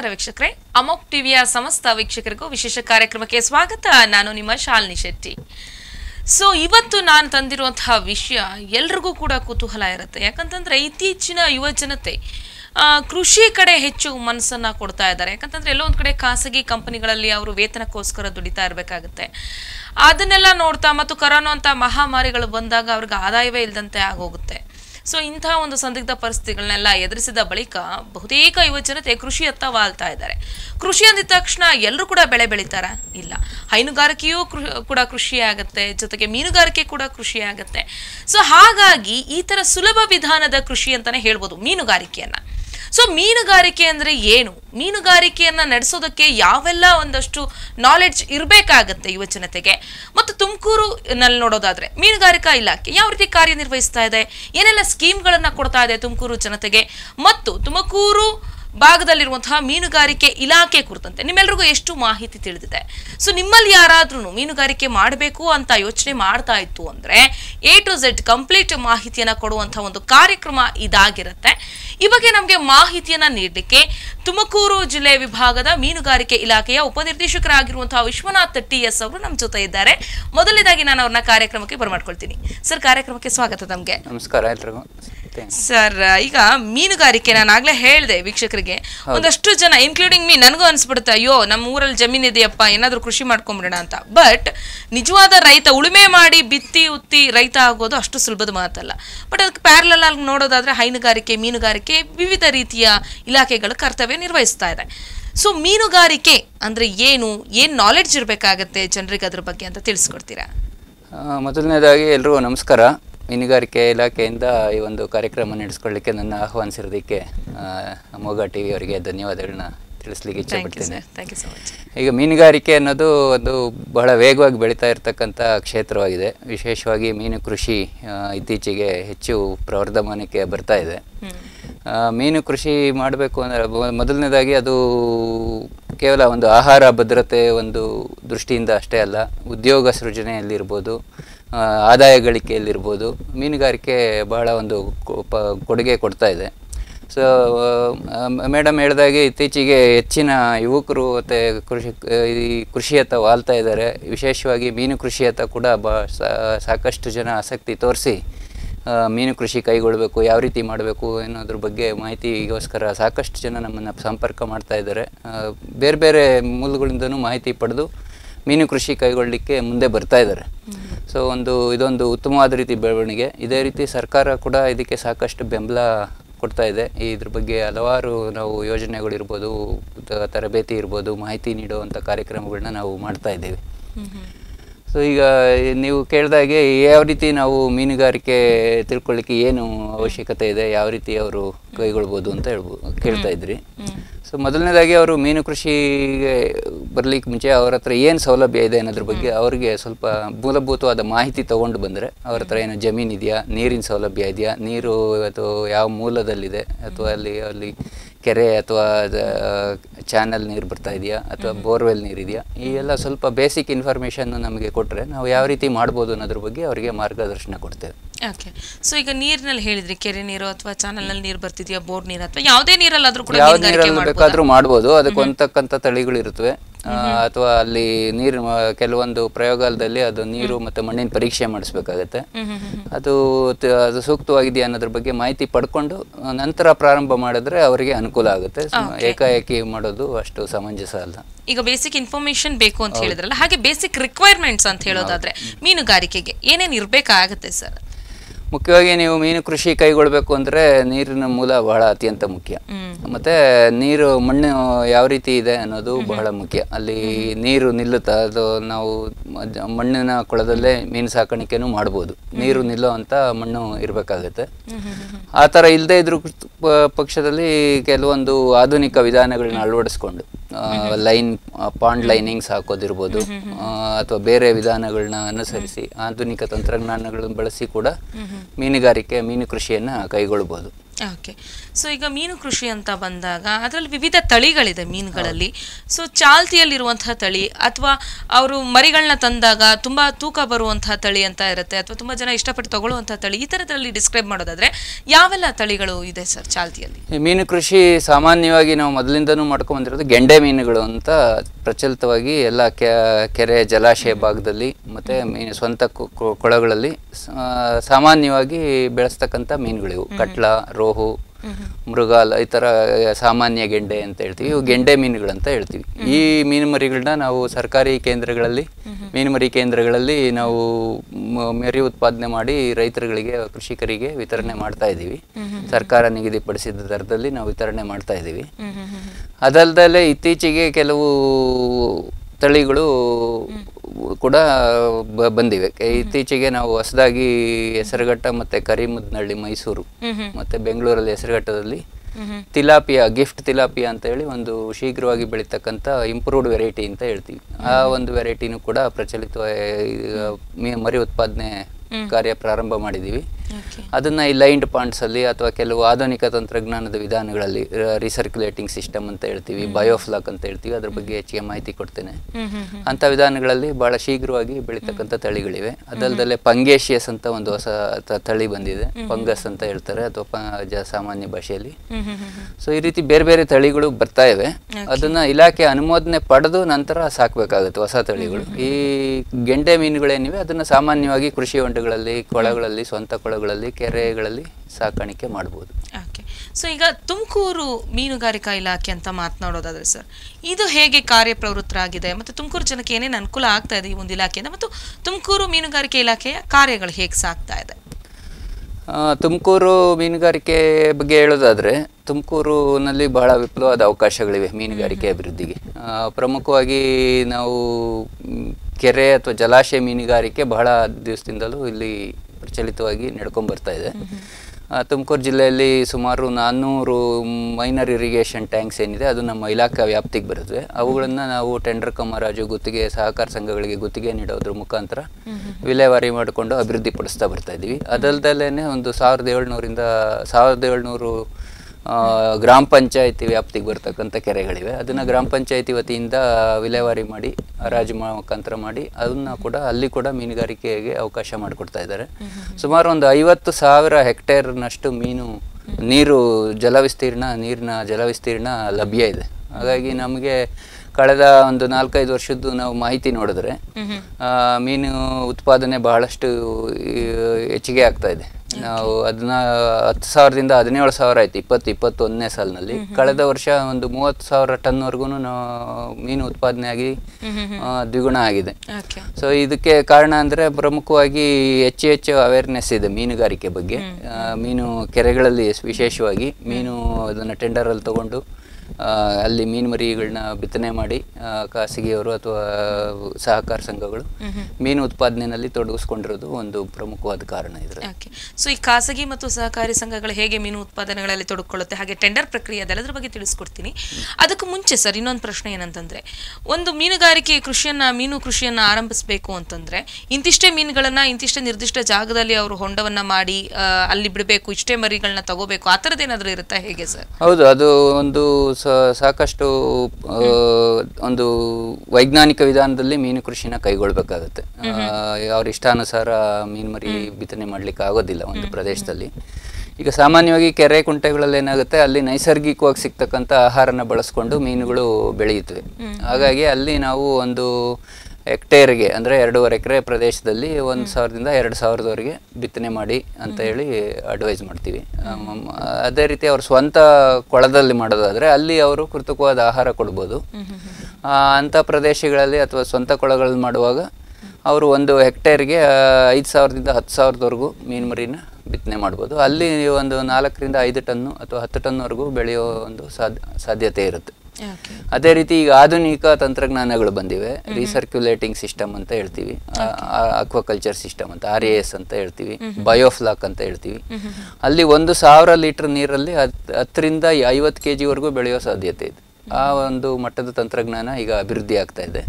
ನಮಸ್ಕಾರ ವೀಕ್ಷಕರೇ. ಅಮೋಕ್ ಟಿವಿಯ ಸಮಸ್ತ ವೀಕ್ಷಕರಿಗೂ ವಿಶೇಷ ಕಾರ್ಯಕ್ರಮಕ್ಕೆ ಸ್ವಾಗತ. ನಾನು ನಿಮ್ಮ ಶಾಲಿನಿ ಶೆಟ್ಟಿ. ಸೊ ಇವತ್ತು ನಾನು ತಂದಿರುವಂತಹ ವಿಷಯ ಎಲ್ರಿಗೂ ಕೂಡ ಕುತೂಹಲ ಇರುತ್ತೆ. ಯಾಕಂತಂದ್ರೆ ಇತ್ತೀಚಿನ ಯುವ ಜನತೆ ಕೃಷಿ ಕಡೆ ಹೆಚ್ಚು ಮನಸ್ಸನ್ನ ಕೊಡ್ತಾ ಇದ್ದಾರೆ. ಯಾಕಂತಂದ್ರೆ ಎಲ್ಲೋ ಒಂದ್ ಕಡೆ ಖಾಸಗಿ ಕಂಪನಿಗಳಲ್ಲಿ ಅವರು ವೇತನಕ್ಕೋಸ್ಕರ ದುಡಿತಾ ಇರಬೇಕಾಗುತ್ತೆ. ಅದನ್ನೆಲ್ಲ ನೋಡ್ತಾ ಮತ್ತು ಕರೋನಾ ಅಂತ ಮಹಾಮಾರಿಗಳು ಬಂದಾಗ ಅವ್ರಿಗೆ ಆದಾಯವೇ ಇಲ್ಲದಂತೆ ಆಗೋಗುತ್ತೆ. ಸೊ ಇಂತಹ ಒಂದು ಸಂದಿಗ್ಧ ಪರಿಸ್ಥಿತಿಗಳನ್ನೆಲ್ಲ ಎದುರಿಸಿದ ಬಳಿಕ ಬಹುತೇಕ ಯುವ ಜನತೆ ಕೃಷಿಯತ್ತ ವಾಲ್ತಾ ಇದ್ದಾರೆ. ಕೃಷಿ ಅಂದಿದ ತಕ್ಷಣ ಎಲ್ಲರೂ ಕೂಡ ಬೆಳೆ ಬೆಳೀತಾರ? ಇಲ್ಲ. ಹೈನುಗಾರಿಕೆಯೂ ಕೂಡ ಕೃಷಿ ಆಗುತ್ತೆ ಜೊತೆಗೆ ಮೀನುಗಾರಿಕೆ ಕೂಡ ಕೃಷಿ ಆಗುತ್ತೆ ಸೊ ಹಾಗಾಗಿ ಈ ಥರ ಸುಲಭ ವಿಧಾನದ ಕೃಷಿ ಅಂತಾನೆ ಹೇಳ್ಬೋದು ಮೀನುಗಾರಿಕೆಯನ್ನ. ಸೊ ಮೀನುಗಾರಿಕೆ ಅಂದರೆ ಏನು? ಮೀನುಗಾರಿಕೆಯನ್ನು ನಡೆಸೋದಕ್ಕೆ ಯಾವೆಲ್ಲ ಒಂದಷ್ಟು ನಾಲೆಡ್ಜ್ ಇರಬೇಕಾಗತ್ತೆ ಯುವ ಜನತೆಗೆ. ಮತ್ತು ತುಮಕೂರು ನಲ್ಲಿ ನೋಡೋದಾದ್ರೆ, ಮೀನುಗಾರಿಕಾ ಇಲಾಖೆ ಯಾವ ರೀತಿ ಕಾರ್ಯನಿರ್ವಹಿಸ್ತಾ ಇದೆ? ಏನೆಲ್ಲ ಸ್ಕೀಮ್ಗಳನ್ನು ಕೊಡ್ತಾ ಇದೆ ತುಮಕೂರು ಜನತೆಗೆ? ಮತ್ತು ತುಮಕೂರು ಭಾಗದಲ್ಲಿರುವಂತಹ ಮೀನುಗಾರಿಕೆ ಇಲಾಖೆ ಕುರಿತಂತೆ ನಿಮ್ಮೆಲ್ರಿಗೂ ಎಷ್ಟು ಮಾಹಿತಿ ತಿಳಿದಿದೆ? ಸೊ ನಿಮ್ಮಲ್ಲಿ ಯಾರಾದ್ರೂ ಮೀನುಗಾರಿಕೆ ಮಾಡಬೇಕು ಅಂತ ಯೋಚನೆ ಮಾಡ್ತಾ ಇತ್ತು ಅಂದ್ರೆ ಎ ಟು ಝೆಡ್ ಕಂಪ್ಲೀಟ್ ಮಾಹಿತಿಯನ್ನ ಕೊಡುವಂತಹ ಒಂದು ಕಾರ್ಯಕ್ರಮ ಇದಾಗಿರುತ್ತೆ. ಈ ಬಗ್ಗೆ ನಮಗೆ ಮಾಹಿತಿಯನ್ನ ನೀಡಲಿಕ್ಕೆ ತುಮಕೂರು ಜಿಲ್ಲೆ ವಿಭಾಗದ ಮೀನುಗಾರಿಕೆ ಇಲಾಖೆಯ ಉಪನಿರ್ದೇಶಕರಾಗಿರುವಂತಹ ವಿಶ್ವನಾಥ್ ಟಿ ಎಸ್ ಅವರು ನಮ್ಮ ಜೊತೆ ಇದ್ದಾರೆ. ಮೊದಲನೇದಾಗಿ ನಾನು ಅವ್ರನ್ನ ಕಾರ್ಯಕ್ರಮಕ್ಕೆ ಬರಮಾಡ್ಕೊಳ್ತೀನಿ. ಸರ್, ಕಾರ್ಯಕ್ರಮಕ್ಕೆ ಸ್ವಾಗತ ನಮಗೆ. ನಮಸ್ಕಾರ ಎಲ್ರಿಗೂ. ಸರ್ ಈಗ ಮೀನುಗಾರಿಕೆ ನಾನು ಆಗ್ಲೇ ಹೇಳಿದೆ ವೀಕ್ಷಕರಿಗೆ. ಒಂದಷ್ಟು ಜನ ಇನ್ಕ್ಲೂಡಿಂಗ್ ಮೀ ನನಗೂ ಅನ್ಸ್ಬಿಡುತ್ತೆ ಅಯ್ಯೋ ನಮ್ಮ ಊರಲ್ಲಿ ಜಮೀನ್ ಇದೆಯಪ್ಪ ಏನಾದ್ರೂ ಕೃಷಿ ಮಾಡ್ಕೊಂಬಿಡೋಣ ಅಂತ. ಬಟ್ ನಿಜವಾದ ರೈತ ಉಳುಮೆ ಮಾಡಿ ಬಿತ್ತಿ ಉತ್ತಿ ರೈತ ಆಗೋದು ಅಷ್ಟು ಸುಲಭದ ಮಾತಲ್ಲ. ಬಟ್ ಅದಕ್ಕೆ ಪ್ಯಾರಲಲ್ ಆಗಿ ನೋಡೋದಾದ್ರೆ ಹೈನುಗಾರಿಕೆ ಮೀನುಗಾರಿಕೆ ವಿವಿಧ ರೀತಿಯ ಇಲಾಖೆಗಳು ಕರ್ತವ್ಯ ನಿರ್ವಹಿಸ್ತಾ ಇದೆ. ಸೊ ಮೀನುಗಾರಿಕೆ ಅಂದ್ರೆ ಏನು ಏನ್ ನಾಲೆಡ್ಜ್ ಇರಬೇಕಾಗತ್ತೆ ಜನರಿಗೆ ಅದ್ರ ಬಗ್ಗೆ ಅಂತ ತಿಳಿಸ್ಕೊಡ್ತೀರಾ? ಮೊದಲನೇದಾಗಿ ಎಲ್ರಿಗೂ ನಮಸ್ಕಾರ. ಮೀನುಗಾರಿಕೆ ಇಲಾಖೆಯಿಂದ ಈ ಒಂದು ಕಾರ್ಯಕ್ರಮ ನಡೆಸ್ಕೊಳ್ಳಿಕ್ಕೆ ನನ್ನ ಆಹ್ವಾನಿಸಿರೋದಕ್ಕೆ ಮೋಗ ಟಿ ವಿ ಅವರಿಗೆ ಧನ್ಯವಾದಗಳನ್ನ ತಿಳಿಸ್ಲಿಕ್ಕೆ ಇಚ್ಛೆ ಪಡ್ತೇನೆ ಈಗ ಮೀನುಗಾರಿಕೆ ಅನ್ನೋದು ಒಂದು ಬಹಳ ವೇಗವಾಗಿ ಬೆಳೀತಾ ಇರತಕ್ಕಂಥ ಕ್ಷೇತ್ರವಾಗಿದೆ. ವಿಶೇಷವಾಗಿ ಮೀನು ಕೃಷಿ ಇತ್ತೀಚೆಗೆ ಹೆಚ್ಚು ಪ್ರವರ್ಧಮಾನಕ್ಕೆ ಬರ್ತಾ ಇದೆ. ಮೀನು ಕೃಷಿ ಮಾಡಬೇಕು ಅಂದರೆ ಮೊದಲನೇದಾಗಿ ಅದು ಕೇವಲ ಒಂದು ಆಹಾರ ಭದ್ರತೆ ಒಂದು ದೃಷ್ಟಿಯಿಂದ ಅಷ್ಟೇ ಅಲ್ಲ ಉದ್ಯೋಗ ಸೃಜನೆಯಲ್ಲಿರ್ಬೋದು ಆದಾಯ ಗಳಿಕೆಯಲ್ಲಿರ್ಬೋದು. ಮೀನುಗಾರಿಕೆ ಬಹಳ ಒಂದು ಕೊಡುಗೆ ಕೊಡ್ತಾ ಇದೆ. ಸೊ ಮೇಡಮ್ ಹೇಳಿದಾಗೆ ಇತ್ತೀಚೆಗೆ ಹೆಚ್ಚಿನ ಯುವಕರು ಮತ್ತು ಕೃಷಿ ಈ ಕೃಷಿಯತ್ತ ವಾಲ್ತಾ ಇದ್ದಾರೆ. ವಿಶೇಷವಾಗಿ ಮೀನು ಕೃಷಿಯತ್ತ ಕೂಡ ಸಾಕಷ್ಟು ಜನ ಆಸಕ್ತಿ ತೋರಿಸಿ ಮೀನು ಕೃಷಿ ಕೈಗೊಳ್ಳಬೇಕು ಯಾವ ರೀತಿ ಮಾಡಬೇಕು ಅನ್ನೋದ್ರ ಬಗ್ಗೆ ಮಾಹಿತಿಗೋಸ್ಕರ ಸಾಕಷ್ಟು ಜನ ನಮ್ಮನ್ನು ಸಂಪರ್ಕ ಮಾಡ್ತಾ ಇದ್ದಾರೆ. ಬೇರೆ ಬೇರೆ ಮೂಲಗಳಿಂದನೂ ಮಾಹಿತಿ ಪಡೆದು ಮೀನು ಕೃಷಿ ಕೈಗೊಳ್ಳಲಿಕ್ಕೆ ಮುಂದೆ ಬರ್ತಾ ಇದ್ದಾರೆ. ಸೊ ಒಂದು ಇದೊಂದು ಉತ್ತಮವಾದ ರೀತಿ ಬೆಳವಣಿಗೆ. ಇದೇ ರೀತಿ ಸರ್ಕಾರ ಕೂಡ ಇದಕ್ಕೆ ಸಾಕಷ್ಟು ಬೆಂಬಲ ಕೊಡ್ತಾ ಇದೆ. ಇದ್ರ ಬಗ್ಗೆ ಹಲವಾರು ನಾವು ಯೋಜನೆಗಳಿರ್ಬೋದು ತರಬೇತಿ ಇರ್ಬೋದು ಮಾಹಿತಿ ನೀಡುವಂಥ ಕಾರ್ಯಕ್ರಮಗಳನ್ನ ನಾವು ಮಾಡ್ತಾ ಇದ್ದೇವೆ. ಸೊ ಈಗ ನೀವು ಕೇಳಿದಾಗೆ ಯಾವ ರೀತಿ ನಾವು ಮೀನುಗಾರಿಕೆ ತಿಳ್ಕೊಳ್ಳಿಕ್ಕೆ ಏನು ಅವಶ್ಯಕತೆ ಇದೆ? ಯಾವ ರೀತಿ ಅವರು ಕೈಗೊಳ್ಬೋದು ಅಂತ ಹೇಳ್ಬೋದು ಕೇಳ್ತಾ ಇದ್ರಿ. ಸೊ ಮೊದಲನೇದಾಗಿ ಅವರು ಮೀನು ಕೃಷಿಗೆ ಬರ್ಲಿಕ್ಕೆ ಮುಂಚೆ ಅವ್ರ ಹತ್ರ ಏನು ಸೌಲಭ್ಯ ಇದೆ ಅನ್ನೋದ್ರ ಬಗ್ಗೆ ಅವರಿಗೆ ಸ್ವಲ್ಪ ಮೂಲಭೂತವಾದ ಮಾಹಿತಿ ತಗೊಂಡು ಬಂದರೆ ಅವ್ರ ಹತ್ರ ಏನು ಜಮೀನು ಇದೆಯಾ? ನೀರಿನ ಸೌಲಭ್ಯ ಇದೆಯಾ? ನೀರು ಅಥವಾ ಯಾವ ಮೂಲದಲ್ಲಿದೆ? ಅಥವಾ ಅಲ್ಲಿ ಅಲ್ಲಿ ಕೆರೆ ಅಥವಾ ಚಾನಲ್ ನೀರು ಬರ್ತಾ ಇದೆಯಾ ಅಥವಾ ಬೋರ್ವೆಲ್ ನೀರು ಇದೆಯಾ? ಈ ಎಲ್ಲ ಸ್ವಲ್ಪ ಬೇಸಿಕ್ ಇನ್ಫಾರ್ಮೇಷನ್ ನಮಗೆ ಕೊಟ್ಟರೆ ನಾವು ಯಾವ ರೀತಿ ಮಾಡ್ಬೋದು ಅನ್ನೋದ್ರ ಬಗ್ಗೆ ಅವರಿಗೆ ಮಾರ್ಗದರ್ಶನ ಕೊಡ್ತೇವೆ. ಓಕೆ ಸೊ ಈಗ ನೀರಿನಲ್ಲಿ ಹೇಳಿದ್ರಿ ಕೆರೆ ನೀರು ಅಥವಾ ಚಾನಲ್ನಲ್ಲಿ ನೀರು ಬರ್ತಿದೆಯಾ ಬೋರ್ ನೀರು ಅಥವಾ ಯಾವುದೇ ನೀರಲ್ಲಾದ್ರೂ ಕೂಡ ಯಾವ ನೀರಲ್ಲಿ? ಬೇಕಾದ್ರೂ ಮಾಡ್ಬೋದು. ಅದಕ್ಕೆ ಹೊಂದಕ್ಕಂಥ ತಳಿಗಳು ಇರುತ್ತವೆ ಆ, ಅಥವಾ ಅಲ್ಲಿ ನೀರು ಕೆಲವೊಂದು ಪ್ರಯೋಗಾಲದಲ್ಲಿ ಅದು ನೀರು ಮತ್ತು ಮಣ್ಣಿನ ಪರೀಕ್ಷೆ ಮಾಡಿಸ್ಬೇಕಾಗತ್ತೆ. ಅದು ಅದು ಸೂಕ್ತವಾಗಿದೆಯಾ ಅನ್ನೋದ್ರ ಬಗ್ಗೆ ಮಾಹಿತಿ ಪಡ್ಕೊಂಡು ನಂತರ ಪ್ರಾರಂಭ ಮಾಡಿದ್ರೆ ಅವರಿಗೆ ಅನುಕೂಲ ಆಗುತ್ತೆ. ಏಕಾಏಕಿ ಮಾಡೋದು ಅಷ್ಟು ಸಮಂಜಸ ಅಲ್ಲ. ಈಗ ಬೇಸಿಕ್ ಇನ್ಫಾರ್ಮೇಶನ್ ಬೇಕು ಅಂತ ಹೇಳಿದ್ರಲ್ಲ ಹಾಗೆ ಬೇಸಿಕ್ ರಿಕ್ವೈರ್ಮೆಂಟ್ಸ್ ಅಂತ ಹೇಳೋದಾದ್ರೆ ಮೀನುಗಾರಿಕೆಗೆ ಏನೇನು ಇರಬೇಕಾಗತ್ತೆ ಸರ್? ಮುಖ್ಯವಾಗಿ ನೀವು ಮೀನು ಕೃಷಿ ಕೈಗೊಳ್ಬೇಕು ಅಂದರೆ ನೀರಿನ ಮೂಲ ಬಹಳ ಅತ್ಯಂತ ಮುಖ್ಯ. ಮತ್ತು ಮತ್ತೆ ನೀರು ಮಣ್ಣು ಯಾವ ರೀತಿ ಇದೆ ಅನ್ನೋದು ಬಹಳ ಮುಖ್ಯ. ಅಲ್ಲಿ ನೀರು ನಿಲ್ಲುತ್ತಾ ಅದು ನಾವು ಮಣ್ಣಿನ ಕೊಳದಲ್ಲೇ ಮೀನು ಸಾಕಾಣಿಕೆನೂ ಮಾಡ್ಬೋದು. ನೀರು ನಿಲ್ಲೋ ಅಂತ ಮಣ್ಣು ಇರಬೇಕಾಗತ್ತೆ. ಆ ಥರ ಇಲ್ಲದೇ ಇದ್ರ ಪಕ್ಷದಲ್ಲಿ ಕೆಲವೊಂದು ಆಧುನಿಕ ವಿಧಾನಗಳನ್ನ ಅಳವಡಿಸ್ಕೊಂಡು. ಲೈನ್ ಪಾಂಡ್ ಲೈನಿಂಗ್ಸ್ ಹಾಕೋದಿರ್ಬೋದು. ಅಥವಾ ಬೇರೆ ವಿಧಾನಗಳನ್ನ ಅನುಸರಿಸಿ ಆಧುನಿಕ ತಂತ್ರಜ್ಞಾನಗಳನ್ನು ಬಳಸಿ ಕೂಡ ಮೀನುಗಾರಿಕೆ ಮೀನು ಕೃಷಿಯನ್ನು ಕೈಗೊಳ್ಬೋದು. ಓಕೆ. ಸೊ ಈಗ ಮೀನು ಕೃಷಿ ಅಂತ ಬಂದಾಗ ಅದರಲ್ಲಿ ವಿವಿಧ ತಳಿಗಳಿದೆ ಮೀನುಗಳಲ್ಲಿ. ಸೊ ಚಾಲ್ತಿಯಲ್ಲಿರುವಂತಹ ತಳಿ ಅಥವಾ ಅವರು ಮರಿಗಳನ್ನ ತಂದಾಗ ತುಂಬಾ ತೂಕ ಬರುವಂತಹ ತಳಿ ಅಂತ ಇರುತ್ತೆ ಅಥವಾ ತುಂಬಾ ಜನ ಇಷ್ಟಪಟ್ಟು ತಗೊಳ್ಳುವಂತಹ ತಳಿ ಈ ಥರದ್ರಲ್ಲಿ ಡಿಸ್ಕ್ರೈಬ್ ಮಾಡೋದಾದ್ರೆ ಯಾವೆಲ್ಲ ತಳಿಗಳು ಇದೆ ಸರ್ ಚಾಲ್ತಿಯಲ್ಲಿ? ಮೀನು ಕೃಷಿ ಸಾಮಾನ್ಯವಾಗಿ ನಾವು ಮೊದಲಿಂದನೂ ಮಾಡ್ಕೊಂಡ್ ಬಂದಿರೋದು ಗೆಂಡೆ ಮೀನುಗಳು ಅಂತ ಪ್ರಚಲಿತವಾಗಿ ಎಲ್ಲ ಕೆ- ಕೆರೆ ಜಲಾಶಯ ಭಾಗದಲ್ಲಿ ಮತ್ತು ಮೀನು ಸ್ವಂತ ಕೊಳಗಳಲ್ಲಿ ಸಾಮಾನ್ಯವಾಗಿ ಬೆಳೆಸ್ತಕ್ಕಂಥ ಮೀನುಗಳಿವು. ಕಟ್ಲ ರೋಹು ಮೃಗಾಲ್, ಈ ಥರ ಸಾಮಾನ್ಯ ಗೆಂಡೆ ಅಂತ ಹೇಳ್ತೀವಿ. ಇವು ಗೆಂಡೆ ಮೀನುಗಳಂತ ಹೇಳ್ತೀವಿ. ಈ ಮೀನು ಮರಿಗಳನ್ನ ನಾವು ಸರ್ಕಾರಿ ಕೇಂದ್ರಗಳಲ್ಲಿ, ಮೀನು ಮರಿ ಕೇಂದ್ರಗಳಲ್ಲಿ ನಾವು ಮರಿ ಉತ್ಪಾದನೆ ಮಾಡಿ ರೈತರುಗಳಿಗೆ, ಕೃಷಿಕರಿಗೆ ವಿತರಣೆ ಮಾಡ್ತಾ ಇದ್ದೀವಿ. ಸರ್ಕಾರ ನಿಗದಿಪಡಿಸಿದ ದರದಲ್ಲಿ ನಾವು ವಿತರಣೆ ಮಾಡ್ತಾ ಇದ್ದೀವಿ. ಅದಲ್ಲದೆ ಇತ್ತೀಚೆಗೆ ಕೆಲವು ತಳಿಗಳು ಕೂಡ ಬಂದಿವೆ. ಇತ್ತೀಚೆಗೆ ನಾವು ಹೊಸದಾಗಿ ಹೆಸರುಘಟ್ಟ ಮತ್ತೆ ಕರಿಮುದ್ನಳ್ಳಿ ಮೈಸೂರು ಮತ್ತೆ ಬೆಂಗಳೂರಲ್ಲಿ ಹೆಸರುಘಟ್ಟದಲ್ಲಿ ತಿಲಾಪಿಯಾ ಗಿಫ್ಟ್ ತಿಲಾಪಿಯಾ ಅಂತ ಹೇಳಿ ಒಂದು ಶೀಘ್ರವಾಗಿ ಬೆಳೀತಕ್ಕಂಥ ಇಂಪ್ರೂವ್ಡ್ ವೆರೈಟಿ ಅಂತ ಹೇಳ್ತೀವಿ. ಆ ಒಂದು ವೆರೈಟಿನೂ ಕೂಡ ಪ್ರಚಲಿತ ಮರಿ ಉತ್ಪಾದನೆ ಕಾರ್ಯ ಪ್ರಾರಂಭ ಮಾಡಿದ್ದೀವಿ. ಅದನ್ನ ಈ ಲೈನ್ಡ್ ಪಾಂಡ್ಸಲ್ಲಿ ಅಥವಾ ಕೆಲವು ಆಧುನಿಕ ತಂತ್ರಜ್ಞಾನದ ವಿಧಾನಗಳಲ್ಲಿ ರಿಸರ್ಕ್ಯುಲೇಟಿಂಗ್ ಸಿಸ್ಟಮ್ ಅಂತ ಹೇಳ್ತೀವಿ ಬಯೋಫ್ಲಾಕ್ ಅಂತ ಹೇಳ್ತೀವಿ ಅದ್ರ ಬಗ್ಗೆ ಹೆಚ್ಚಿಗೆ ಮಾಹಿತಿ ಕೊಡ್ತೇನೆ. ಅಂತ ವಿಧಾನಗಳಲ್ಲಿ ಭಾಳ ಶೀಘ್ರವಾಗಿ ಬೆಳೀತಕ್ಕಂಥ ತಳಿಗಳಿವೆ. ಅದಲ್ಲದೆ ಪಂಗೇಶಿಯಸ್ ಅಂತ ಒಂದು ಹೊಸ ತಳಿ ಬಂದಿದೆ. ಪಂಗಸ್ ಅಂತ ಹೇಳ್ತಾರೆ ಅಥವಾ ಸಾಮಾನ್ಯ ಭಾಷೆಯಲ್ಲಿ. ಸೊ ಈ ರೀತಿ ಬೇರೆ ಬೇರೆ ತಳಿಗಳು ಬರ್ತಾ ಇವೆ. ಅದನ್ನ ಇಲಾಖೆ ಅನುಮೋದನೆ ಪಡೆದು ನಂತರ ಸಾಕಬೇಕಾಗುತ್ತೆ ಹೊಸ ತಳಿಗಳು. ಈ ಗೆಂಡೆ ಮೀನುಗಳೇನಿವೆ ಅದನ್ನ ಸಾಮಾನ್ಯವಾಗಿ ಕೃಷಿ ಹೊಂಡಗಳಲ್ಲಿ ಕೊಳಗಳಲ್ಲಿ ಸ್ವಂತ ಕೊಳಗಳಲ್ಲಿ ಕೆರೆಗಳಲ್ಲಿ ಸಾಕಾಣಿಕೆ ಮಾಡ್ಬೋದು. ಓಕೆ ಸೊ ಈಗ ತುಮಕೂರು ಮೀನುಗಾರಿಕಾ ಇಲಾಖೆ ಅಂತ ಮಾತನಾಡೋದಾದ್ರೆ ಸರ್ ಇದು ಹೇಗೆ ಕಾರ್ಯಪ್ರವೃತ್ತರಾಗಿದೆ? ಮತ್ತು ತುಮಕೂರು ಜನಕ್ಕೆ ಏನೇನು ಅನುಕೂಲ ಆಗ್ತಾ ಇದೆ ಈ ಒಂದು ಇಲಾಖೆಯಿಂದ? ಮತ್ತು ತುಮಕೂರು ಮೀನುಗಾರಿಕೆ ಇಲಾಖೆಯ ಕಾರ್ಯಗಳು ಹೇಗೆ ಸಾಗ್ತಾ ಇದೆ? ತುಮಕೂರು ಮೀನುಗಾರಿಕೆ ಬಗ್ಗೆ ಹೇಳೋದಾದ್ರೆ ತುಮಕೂರಿನಲ್ಲಿ ಬಹಳ ವಿಪುಲವಾದ ಅವಕಾಶಗಳಿವೆ ಮೀನುಗಾರಿಕೆ ಅಭಿವೃದ್ಧಿಗೆ. ಪ್ರಮುಖವಾಗಿ ನಾವು ಕೆರೆ ಅಥವಾ ಜಲಾಶಯ ಮೀನುಗಾರಿಕೆ ಬಹಳ ದಿವಸದಿಂದಲೂ ಇಲ್ಲಿ ಪ್ರಚಲಿತವಾಗಿ ನಡ್ಕೊಂಡ್ಬರ್ತಾ ಇದೆ. ತುಮಕೂರು ಜಿಲ್ಲೆಯಲ್ಲಿ ಸುಮಾರು ನಾನ್ನೂರು ಮೈನರ್ ಇರಿಗೇಷನ್ ಟ್ಯಾಂಕ್ಸ್ ಏನಿದೆ, ಅದು ನಮ್ಮ ಇಲಾಖಾ ವ್ಯಾಪ್ತಿಗೆ ಬರುತ್ತೆ ಅವುಗಳನ್ನು ನಾವು ಟೆಂಡರ್ ಕಮರಾಜು ಗುತ್ತಿಗೆ, ಸಹಕಾರ ಸಂಘಗಳಿಗೆ ಗುತ್ತಿಗೆ ನೀಡೋದ್ರ ಮುಖಾಂತರ ವಿಲೇವಾರಿ ಮಾಡಿಕೊಂಡು ಅಭಿವೃದ್ಧಿ ಪಡಿಸ್ತಾ ಬರ್ತಾ ಇದ್ದೀವಿ ಅದಲ್ದಲ್ಲೇ ಒಂದು ಸಾವಿರದ ಏಳ್ನೂರಿಂದ, ಸಾವಿರದ ಏಳ್ನೂರು ಗ್ರಾಮ ಪಂಚಾಯತಿ ವ್ಯಾಪ್ತಿಗೆ ಬರ್ತಕ್ಕಂಥ ಕೆರೆಗಳಿವೆ. ಅದನ್ನು ಗ್ರಾಮ ಪಂಚಾಯತಿ ವತಿಯಿಂದ ವಿಲೇವಾರಿ ಮಾಡಿ ರಾಜು ಮುಖಾಂತರ ಮಾಡಿ, ಅದನ್ನ ಕೂಡ ಅಲ್ಲಿ ಕೂಡ ಮೀನುಗಾರಿಕೆಗೆ ಅವಕಾಶ ಮಾಡಿಕೊಡ್ತಾ ಇದ್ದಾರೆ. ಸುಮಾರು ಒಂದು ಐವತ್ತು ಸಾವಿರ ಹೆಕ್ಟೇರ್ನಷ್ಟು ಮೀನು, ನೀರು, ಜಲವಿಸ್ತೀರ್ಣ, ನೀರಿನ ಜಲವಿಸ್ತೀರ್ಣ ಲಭ್ಯ ಇದೆ. ಹಾಗಾಗಿ ನಮಗೆ ಕಳೆದ ಒಂದು ನಾಲ್ಕೈದು ವರ್ಷದ್ದು ನಾವು ಮಾಹಿತಿ ನೋಡಿದ್ರೆ ಮೀನು ಉತ್ಪಾದನೆ ಬಹಳಷ್ಟು ಹೆಚ್ಚಿಗೆ ಆಗ್ತಾ ಇದೆ. ನಾವು ಅದನ್ನ ಹತ್ತು ಸಾವಿರದಿಂದ ಹದಿನೇಳು ಸಾವಿರ ಆಯ್ತು ಇಪ್ಪತ್ತು ಇಪ್ಪತ್ತೊಂದನೇ ಸಾಲಿನಲ್ಲಿ. ಕಳೆದ ವರ್ಷ ಒಂದು ಮೂವತ್ತು ಸಾವಿರ ಟನ್ವರೆಗೂ ಮೀನು ಉತ್ಪಾದನೆ ಆಗಿ ದ್ವಿಗುಣ ಆಗಿದೆ. ಸೊ ಇದಕ್ಕೆ ಕಾರಣ ಅಂದ್ರೆ ಪ್ರಮುಖವಾಗಿ ಹೆಚ್ಚು ಹೆಚ್ಚು ಅವೇರ್ನೆಸ್ ಇದೆ ಮೀನುಗಾರಿಕೆ ಬಗ್ಗೆ. ಮೀನು ಕೆರೆಗಳಲ್ಲಿ ವಿಶೇಷವಾಗಿ ಮೀನು ಅದನ್ನ ಟೆಂಡರ್ ಅಲ್ಲಿ ತಗೊಂಡು ಅಲ್ಲಿ ಮೀನು ಮರಿಗಳನ್ನ ಬಿತ್ತನೆ ಮಾಡಿ ಖಾಸಗಿಯವರು ಅಥವಾ ಸಹಕಾರ ಸಂಘಗಳು ಮೀನು ಉತ್ಪಾದನೆಯಲ್ಲಿ ತೊಡಗಿಸ್ಕೊಂಡಿರೋದು ಒಂದು ಪ್ರಮುಖವಾದ ಕಾರಣ ಇದ್ರೆ ಸೊ ಈ ಖಾಸಗಿ ಮತ್ತು ಸಹಕಾರಿ ಸಂಘಗಳು ಹೇಗೆ ಮೀನು ಉತ್ಪಾದನೆಗಳಲ್ಲಿ ತೊಡಕೊಳ್ಳುತ್ತೆ ಹಾಗೆ ಟೆಂಡರ್ ಪ್ರಕ್ರಿಯೆ ಅದೆಲ್ಲದ್ರ ಬಗ್ಗೆ ತಿಳಿಸ್ಕೊಡ್ತೀನಿ. ಅದಕ್ಕೂ ಮುಂಚೆ ಸರ್ ಇನ್ನೊಂದು ಪ್ರಶ್ನೆ ಏನಂತಂದ್ರೆ ಒಂದು ಮೀನುಗಾರಿಕೆ ಕೃಷಿಯನ್ನ ಮೀನು ಕೃಷಿಯನ್ನ ಆರಂಭಿಸಬೇಕು ಅಂತಂದ್ರೆ ಇಂತಿಷ್ಟೇ ಮೀನುಗಳನ್ನ ಇಂತಿಷ್ಟೇ ನಿರ್ದಿಷ್ಟ ಜಾಗದಲ್ಲಿ ಅವರು ಹೊಂಡವನ್ನ ಮಾಡಿ ಅಲ್ಲಿ ಬಿಡಬೇಕು ಇಷ್ಟೇ ಮರಿಗಳನ್ನ ತಗೋಬೇಕು ಆ ಥರದ್ದು ಏನಾದರೂ ಇರುತ್ತಾ ಹೇಗೆ ಸರ್? ಹೌದು ಅದು ಒಂದು ಸಾಕಷ್ಟು ಒಂದು ವೈಜ್ಞಾನಿಕ ವಿಧಾನದಲ್ಲಿ ಮೀನು ಕೃಷಿನ ಕೈಗೊಳ್ಬೇಕಾಗತ್ತೆ. ಅವ್ರ ಇಷ್ಟಾನುಸಾರ ಮೀನು ಮರಿ ಬಿತ್ತನೆ ಮಾಡ್ಲಿಕ್ಕೆ ಆಗೋದಿಲ್ಲ ಒಂದು ಪ್ರದೇಶದಲ್ಲಿ. ಈಗ ಸಾಮಾನ್ಯವಾಗಿ ಕೆರೆ ಕುಂಟೆಗಳಲ್ಲಿ ಏನಾಗುತ್ತೆ ಅಲ್ಲಿ ನೈಸರ್ಗಿಕವಾಗಿ ಸಿಗ್ತಕ್ಕಂಥ ಆಹಾರನ ಬಳಸ್ಕೊಂಡು ಮೀನುಗಳು ಬೆಳೆಯುತ್ತವೆ. ಹಾಗಾಗಿ ಅಲ್ಲಿ ನಾವು ಒಂದು ಹೆಕ್ಟೇರ್ಗೆ ಅಂದರೆ ಎರಡೂವರೆ ಎಕರೆ ಪ್ರದೇಶದಲ್ಲಿ ಒಂದು ಸಾವಿರದಿಂದ ಎರಡು ಸಾವಿರದವರೆಗೆ ಬಿತ್ತನೆ ಮಾಡಿ ಅಂತ ಹೇಳಿ ಅಡ್ವೈಸ್ ಮಾಡ್ತೀವಿ. ಅದೇ ರೀತಿ ಅವ್ರ ಸ್ವಂತ ಕೊಳದಲ್ಲಿ ಮಾಡೋದಾದರೆ ಅಲ್ಲಿ ಅವರು ಕೃತಕವಾದ ಆಹಾರ ಕೊಡ್ಬೋದು. ಅಂಥ ಪ್ರದೇಶಗಳಲ್ಲಿ ಅಥವಾ ಸ್ವಂತ ಕೊಳಗಳಲ್ಲಿ ಮಾಡುವಾಗ ಅವರು ಒಂದು ಹೆಕ್ಟೇರ್ಗೆ ಐದು ಸಾವಿರದಿಂದ ಹತ್ತು ಸಾವಿರದವರೆಗೂ ಮೀನು ಮರಿನ ಬಿತ್ತನೆ ಮಾಡ್ಬೋದು. ಅಲ್ಲಿ ಒಂದು ನಾಲ್ಕರಿಂದ ಐದು ಟನ್ನು ಅಥವಾ ಹತ್ತು ಟನ್ವರೆಗೂ ಬೆಳೆಯೋ ಒಂದು ಸಾಧ್ಯ ಸಾಧ್ಯತೆ ಇರುತ್ತೆ. ಅದೇ ರೀತಿ ಈಗ ಆಧುನಿಕ ತಂತ್ರಜ್ಞಾನಗಳು ಬಂದಿವೆ. ರೀಸರ್ಕ್ಯುಲೇಟಿಂಗ್ ಸಿಸ್ಟಮ್ ಅಂತ ಹೇಳ್ತೀವಿ. ಅಕ್ವಾಕಲ್ಚರ್ ಸಿಸ್ಟಮ್ ಅಂತ ಆರ್ ಎ ಎಸ್ ಅಂತ ಹೇಳ್ತೀವಿ. ಬಯೋಫ್ಲಾಕ್ ಅಂತ ಹೇಳ್ತೀವಿ. ಅಲ್ಲಿ ಒಂದು ಸಾವಿರ ಲೀಟರ್ ನೀರಲ್ಲಿ ಹತ್- ಹತ್ತರಿಂದ ಐವತ್ತು ಕೆ ಜಿವರೆಗೂ ಬೆಳೆಯೋ ಸಾಧ್ಯತೆ ಇದೆ. ಆ ಒಂದು ಮಟ್ಟದ ತಂತ್ರಜ್ಞಾನ ಈಗ ಅಭಿವೃದ್ಧಿ ಆಗ್ತಾ ಇದೆ.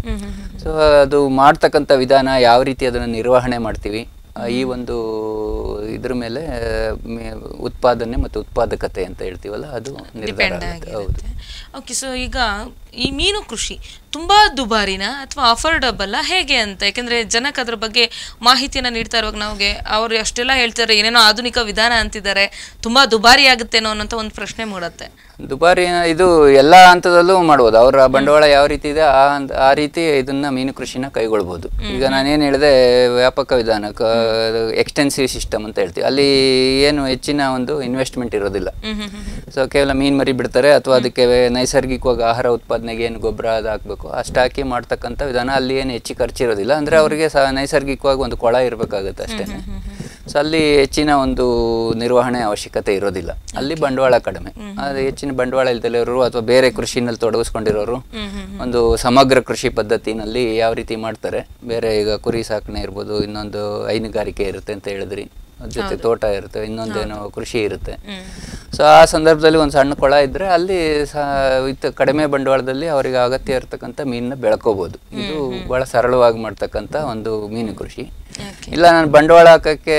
ಸೊ ಅದು ಮಾಡ್ತಕ್ಕಂಥ ವಿಧಾನ ಯಾವ ರೀತಿ ಅದನ್ನು ನಿರ್ವಹಣೆ ಮಾಡ್ತೀವಿ? ಈ ಒಂದು ಇದ್ರ ಮೇಲೆ ಉತ್ಪಾದನೆ ಮತ್ತು ಉತ್ಪಾದಕತೆ ಅಂತ ಹೇಳ್ತೀವಲ್ಲ ಅದು ನಿರ್ಧಾರ ಆಗುತ್ತೆ. ಹೌದು. ಓಕೆ ಸೊ ಈಗ ಈ ಮೀನು ಕೃಷಿ ತುಂಬಾ ದುಬಾರಿನ ಅಥವಾ ಅಫೋರ್ಡಬಲ್ ಹೇಗೆ ಅಂತ? ಯಾಕಂದ್ರೆ ಜನಕ್ಕೆ ಅದ್ರ ಬಗ್ಗೆ ಮಾಹಿತಿಯನ್ನು ನೀಡ್ತಾ ಇರುವಾಗ ನಮಗೆ ಅವರು ಅಷ್ಟೆಲ್ಲ ಹೇಳ್ತಾರೆ ಏನೇನೋ ಆಧುನಿಕ ವಿಧಾನ ಅಂತಿದ್ದಾರೆ ತುಂಬಾ ದುಬಾರಿ ಆಗುತ್ತೇನೋ ಅನ್ನೋಂಥ ಒಂದು ಪ್ರಶ್ನೆ ಮೂಡುತ್ತೆ. ದುಬಾರಿ ಇದು ಎಲ್ಲ ಹಂತದಲ್ಲೂ ಮಾಡ್ಬೋದು. ಅವರ ಬಂಡವಾಳ ಯಾವ ರೀತಿ ಇದೆ ಆ ಆ ರೀತಿ ಇದನ್ನ ಮೀನು ಕೃಷಿನ ಕೈಗೊಳ್ಬೋದು. ಈಗ ನಾನೇನು ಹೇಳಿದೆ ವ್ಯಾಪಕ ವಿಧಾನ ಎಕ್ಸ್ಟೆನ್ಸಿವ್ ಸಿಸ್ಟಮ್ ಅಂತ ಹೇಳ್ತೀವಿ. ಅಲ್ಲಿ ಏನು ಹೆಚ್ಚಿನ ಒಂದು ಇನ್ವೆಸ್ಟ್ಮೆಂಟ್ ಇರೋದಿಲ್ಲ. ಸೊ ಕೇವಲ ಮೀನು ಮರಿ ಬಿಡ್ತಾರೆ ಅಥವಾ ಅದಕ್ಕೆ ನೈಸರ್ಗಿಕವಾಗಿ ಆಹಾರ ಉತ್ಪಾದನೆಗೆ ಏನು ಗೊಬ್ಬರ ಅದು ಹಾಕಬೇಕು ಅಷ್ಟು ಹಾಕಿ ಮಾಡ್ತಕ್ಕಂಥ ವಿಧಾನ ಅಲ್ಲಿ ಏನು ಹೆಚ್ಚು ಖರ್ಚಿರೋದಿಲ್ಲ. ಅಂದರೆ ಅವರಿಗೆ ಸಹ ನೈಸರ್ಗಿಕವಾಗಿ ಒಂದು ಕೊಳ ಇರಬೇಕಾಗುತ್ತೆ ಅಷ್ಟೇ ಸೊ ಅಲ್ಲಿ ಹೆಚ್ಚಿನ ಒಂದು ನಿರ್ವಹಣೆ ಅವಶ್ಯಕತೆ ಇರೋದಿಲ್ಲ. ಅಲ್ಲಿ ಬಂಡವಾಳ ಕಡಿಮೆ. ಅದು ಹೆಚ್ಚಿನ ಬಂಡವಾಳ ಇಲ್ದಲಿರೋರು ಅಥವಾ ಬೇರೆ ಕೃಷಿನಲ್ಲಿ ತೊಡಗಿಸ್ಕೊಂಡಿರೋರು ಒಂದು ಸಮಗ್ರ ಕೃಷಿ ಪದ್ಧತಿನಲ್ಲಿ ಯಾವ ರೀತಿ ಮಾಡ್ತಾರೆ? ಬೇರೆ ಈಗ ಕುರಿ ಸಾಕಣೆ ಇರ್ಬೋದು ಇನ್ನೊಂದು ಹೈನುಗಾರಿಕೆ ಇರುತ್ತೆ ಅಂತ ಹೇಳಿದ್ರಿ. ಜೊತೆ ತೋಟ ಇರುತ್ತೆ ಇನ್ನೊಂದೇನೋ ಕೃಷಿ ಇರುತ್ತೆ. ಸೊ ಆ ಸಂದರ್ಭದಲ್ಲಿ ಒಂದು ಸಣ್ಣ ಕೊಳ ಇದ್ರೆ ಅಲ್ಲಿ ಕಡಿಮೆ ಬಂಡವಾಳದಲ್ಲಿ ಅವರಿಗೆ ಅಗತ್ಯ ಇರತಕ್ಕಂಥ ಮೀನನ್ನ ಬೆಳ್ಕೋಬಹುದು ಇದು ಬಹಳ ಸರಳವಾಗಿ ಮಾಡ್ತಕ್ಕಂಥ ಒಂದು ಮೀನು ಕೃಷಿ. ಇಲ್ಲ ನಾನು ಬಂಡವಾಳ ಹಾಕಕ್ಕೆ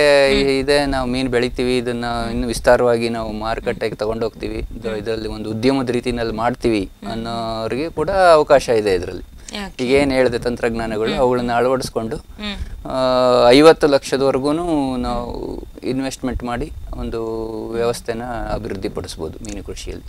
ಇದೆ ನಾವು ಮೀನು ಬೆಳಿತೀವಿ ಇದನ್ನ ಇನ್ನು ವಿಸ್ತಾರವಾಗಿ ನಾವು ಮಾರುಕಟ್ಟೆಗೆ ತಗೊಂಡೋಗ್ತೀವಿ. ಇದರಲ್ಲಿ ಒಂದು ಉದ್ಯಮದ ರೀತಿನಲ್ಲಿ ಮಾಡ್ತೀವಿ ಅನ್ನೋರಿಗೆ ಕೂಡ ಅವಕಾಶ ಇದೆ ಇದರಲ್ಲಿ? ಈಗ ಏನು ಹೇಳಿದೆ ತಂತ್ರಜ್ಞಾನಗಳು ಅವುಗಳನ್ನ ಅಳವಡಿಸ್ಕೊಂಡು ಐವತ್ತು ಲಕ್ಷದವರೆಗೂ ನಾವು ಇನ್ವೆಸ್ಟ್ಮೆಂಟ್ ಮಾಡಿ ಒಂದು ವ್ಯವಸ್ಥೆನ ಅಭಿವೃದ್ಧಿಪಡಿಸ್ಬೋದು ಮೀನು ಕೃಷಿಯಲ್ಲಿ.